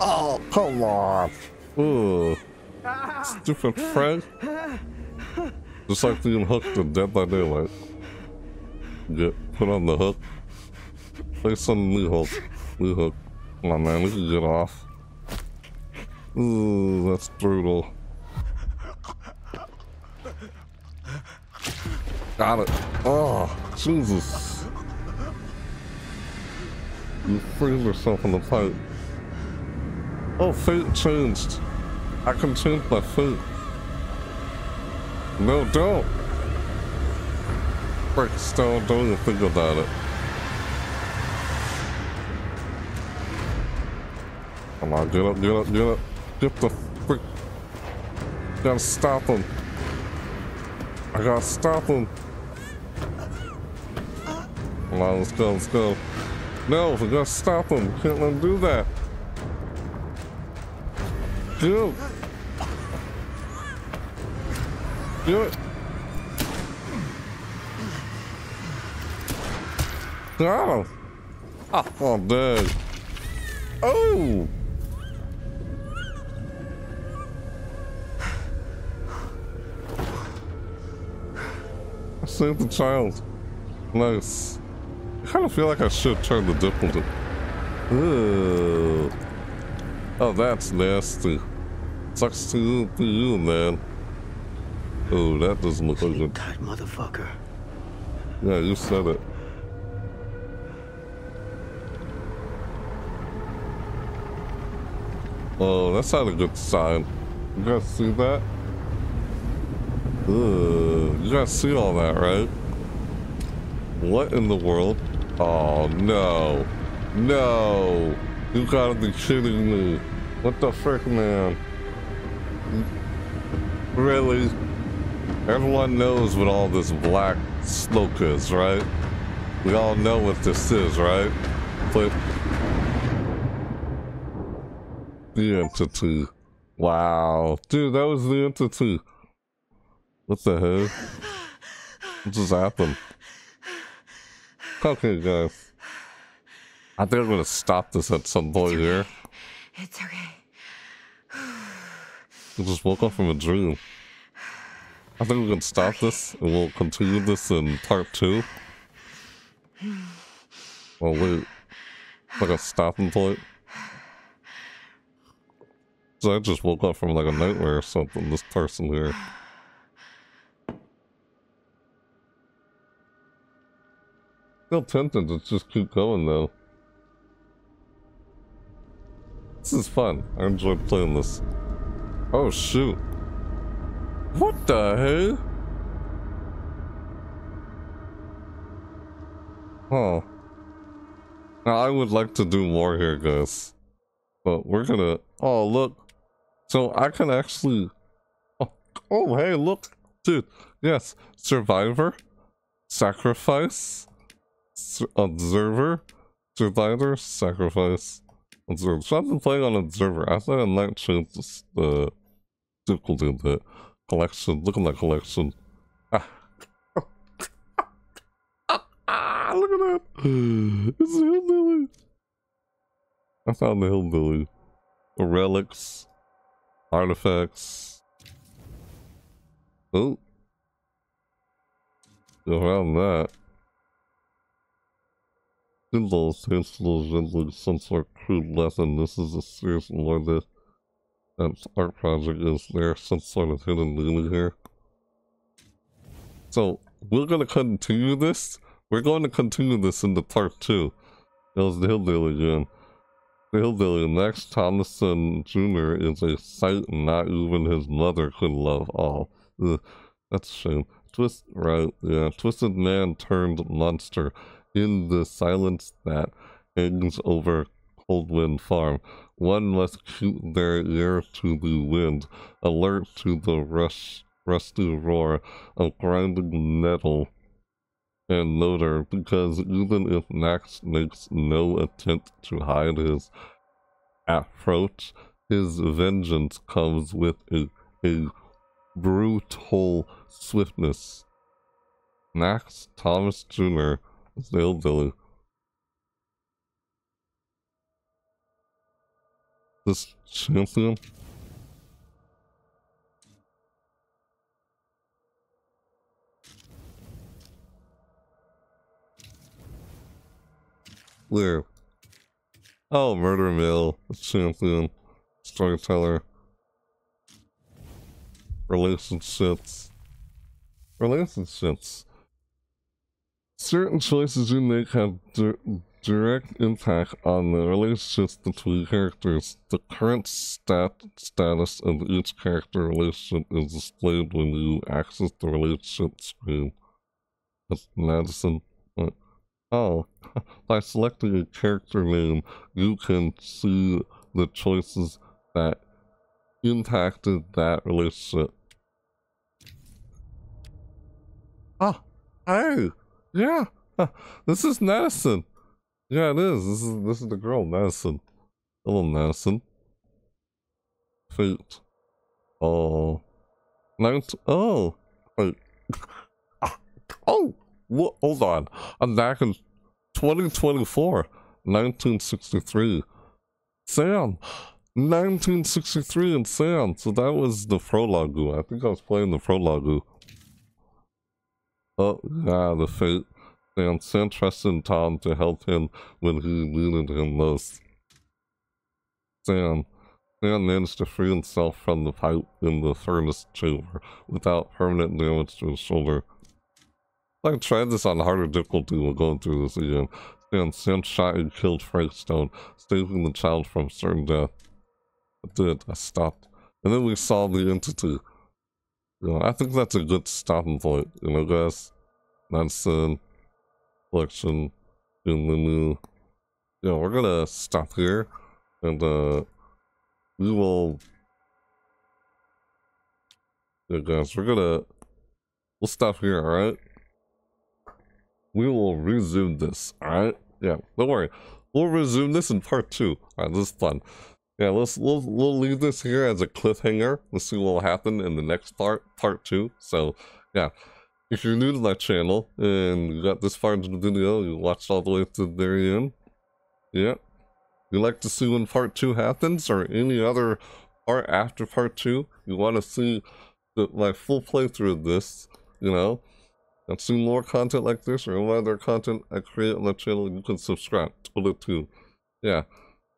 Oh, come on. Ooh. Stupid Frank. Just like being hooked to Dead by Daylight. get put on the hook. Place on the hook. The hook. Come on, man. We can get off. Ooh, that's brutal. Got it. Oh, Jesus. You freeze yourself in the pipe. Oh, fate changed. I can change my fate. No, don't. Frick, still don't even think about it. Come on, get up, get up, get up. Get the frick. Gotta stop him. I gotta stop him. Come on, let's go, let's go. No, we gotta stop him. Can't let him do that. Do it. Do it. Got him. Oh, oh dang. Oh! I saved the child. Nice. I kind of feel like I should turn the diplomat. Ooh. Oh, that's nasty. Sucks to you, to you man. Oh, that doesn't look like good. Tight motherfucker. Yeah, you said it. Oh, that's not a good sign. You guys see that? Ugh, you guys see all that, right? What in the world? Oh, no. No. You gotta be kidding me. What the frick, man? Really? Everyone knows what all this black smoke is, right? We all know what this is, right? But the entity. Wow. Dude, that was the entity. What the hell? What just happened? Okay, guys. I think I'm gonna stop this at some point here. It's okay. I just woke up from a dream. I think we can stop this and we'll continue this in part two. Oh wait. Like a stopping point. So I just woke up from like a nightmare or something, this person here. Still tempted to just keep going though. This is fun. I enjoy playing this. Oh shoot. What the hell? Huh. Now I would like to do more here, guys. But we're gonna... Oh, look. So I can actually... Oh, oh hey, look. Dude, yes. Survivor. Sacrifice. Observer. Survivor. Sacrifice. Observer. So I've been playing on Observer. I I might change this, the difficulty bit. Collection. Look at my collection. Ah. look at that. It's a hillbilly. I found the hillbilly. The relics. Artifacts. Oh. Around that. Symbols, tasteful, gently, some sort of crude lesson. This is a serious murder. That um, art project is there some sort of hidden meaning here. So we're gonna continue this. We're going to continue this into part two. It was the hillbilly again. The hillbilly, Max Thompson Jr. is a sight not even his mother could love. Ugh, that's a shame. Twist, right, yeah. Twisted man turned monster in the silence that hangs over Coldwind Farm. One must keep their ear to the wind, alert to the rush, rusty roar of grinding metal and motor, because even if Max makes no attempt to hide his approach, his vengeance comes with a, a brutal swiftness. Max Thomas Jr. the hillbilly. This champion there. Oh, Murder Mill, champion, storyteller, relationships, relationships. Certain choices you make have di direct impact on the relationships between characters. The current stat status of each character relationship is displayed when you access the relationship screen. That's Madison. Oh, by selecting a character name, you can see the choices that impacted that relationship. Oh, hey, yeah, this is Madison. Yeah, it is. This is this is the girl, Madison. Hello, Madison. Fate. Uh, oh, ninth. Oh, wait. Oh, what? Hold on. I'm back in 2024, 1963. Sam, 1963 and Sam. So that was the prologue. I think I was playing the prologue. Oh, yeah, the fate. Sam, Sam trusted Tom to help him when he needed him most. Sam, Sam managed to free himself from the pipe in the furnace chamber without permanent damage to his shoulder. I tried this on harder difficulty while going through this again. And Sam shot and killed Frank Stone, saving the child from certain death. I did, I stopped. And then we saw the entity. You know, I think that's a good stopping point, you know, guys. Medicine, collection, in the new. Yeah, we're gonna stop here, and uh, we will. Yeah, guys, we're gonna. We'll stop here, alright? we will resume this, alright? Yeah, don't worry. We'll resume this in part two. Alright, this is fun. Yeah, let's we'll, we'll leave this here as a cliffhanger. Let's see what will happen in the next part, part two. So, yeah. If you're new to my channel and you got this far into the video, you watched all the way to the very end, yeah. You like to see when part two happens or any other part after part two, you want to see the, my full playthrough of this, you know, and see more content like this or any other content I create on the channel, you can subscribe to it too. Yeah.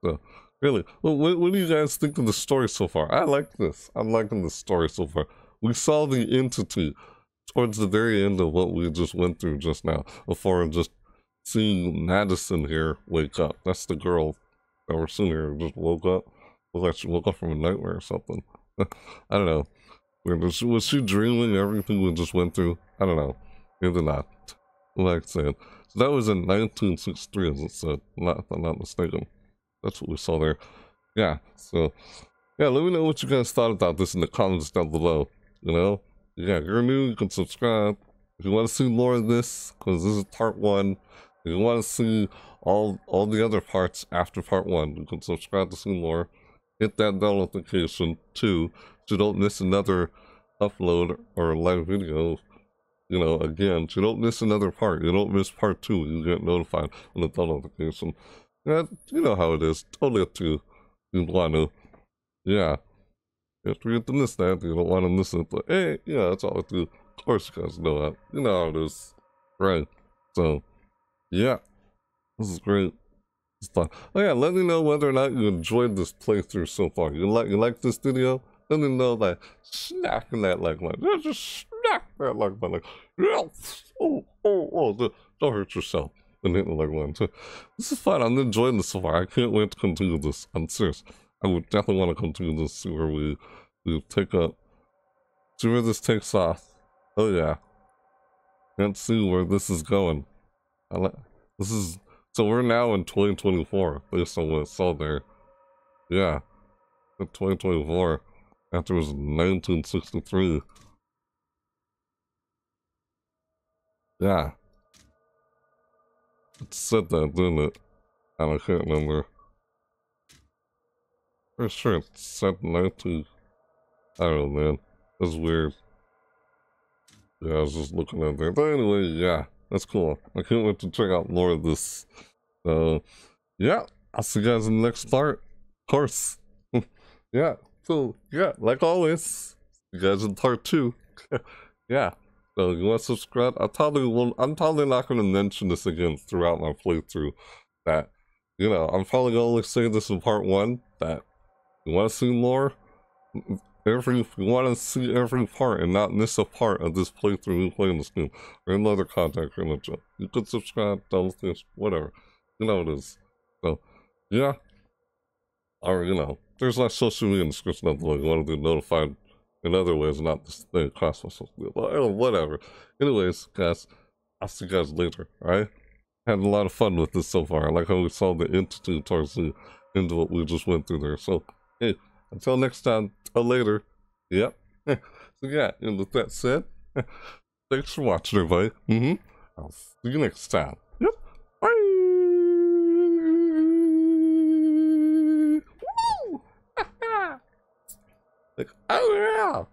So, really, what, what do you guys think of the story so far? I like this. I'm liking the story so far. We saw the entity towards the very end of what we just went through just now, before just seeing Madison here wake up. That's the girl that we're seeing here just woke up. Looked like she woke up from a nightmare or something. I don't know. Was she, was she dreaming everything we just went through? I don't know. Maybe not. Like I said. So that was in 1963, as it said. Not, if I'm not mistaken. That's what we saw there. Yeah, so... Yeah, let me know what you guys thought about this in the comments down below. You know? Yeah, you're new, you can subscribe. If you want to see more of this, because this is part one. If you want to see all all the other parts after part one, you can subscribe to see more. Hit that bell notification too, so you don't miss another upload or live video you know, again, so you don't miss another part. You don't miss part two. You get notified on the bell notification. Yeah, you know how it is. Totally up to you. You want to. Yeah. If you get to miss that, you don't want to miss it. But hey, yeah, that's all I do. Of course you guys know that. You know how it is. Right. So, yeah. This is great. It's fun. Oh yeah, let me know whether or not you enjoyed this playthrough so far. You like you like this video? Let me know that smacking that like button. Just smack that like button. Like, oh, oh, oh, don't hurt yourself and hitting the like button. So, this is fun. I'm enjoying this so far. I can't wait to continue this. I'm serious. I would definitely want to continue this, see where we, we take up, see where this takes off. Oh yeah. Can't see where this is going. This is, so we're now in 2024, based on what I saw there. Yeah. 2024 after it was 1963. Yeah. It said that, didn't it? I can't remember. For sure it said 19... I don't know, man. That's weird. Yeah, I was just looking at that. But anyway, yeah. That's cool. I can't wait to check out more of this. So, yeah. I'll see you guys in the next part. Of course. yeah. So yeah, like always, you guys in part two. yeah. So you want to subscribe? I probably won't. I'm probably not going to mention this again throughout my playthrough. that, you know, I'm probably gonna say this in part one, that you wanna see more? Every you wanna see every part and not miss a part of this playthrough you playing this game or another content creator, you could subscribe, down this, whatever. You know it is. So yeah. Or you know, there's like social media in the description of the you want to be notified in other ways, not this thing cost myself. Whatever. Anyways, guys, I'll see you guys later, alright? Had a lot of fun with this so far. I like how we saw the entity towards the end of what we just went through there. So, hey, until next time, till later. Yep. so, yeah, and with that said, thanks for watching, everybody. Mm-hmm. I'll see you next time. Yep. Bye. Like, oh, yeah.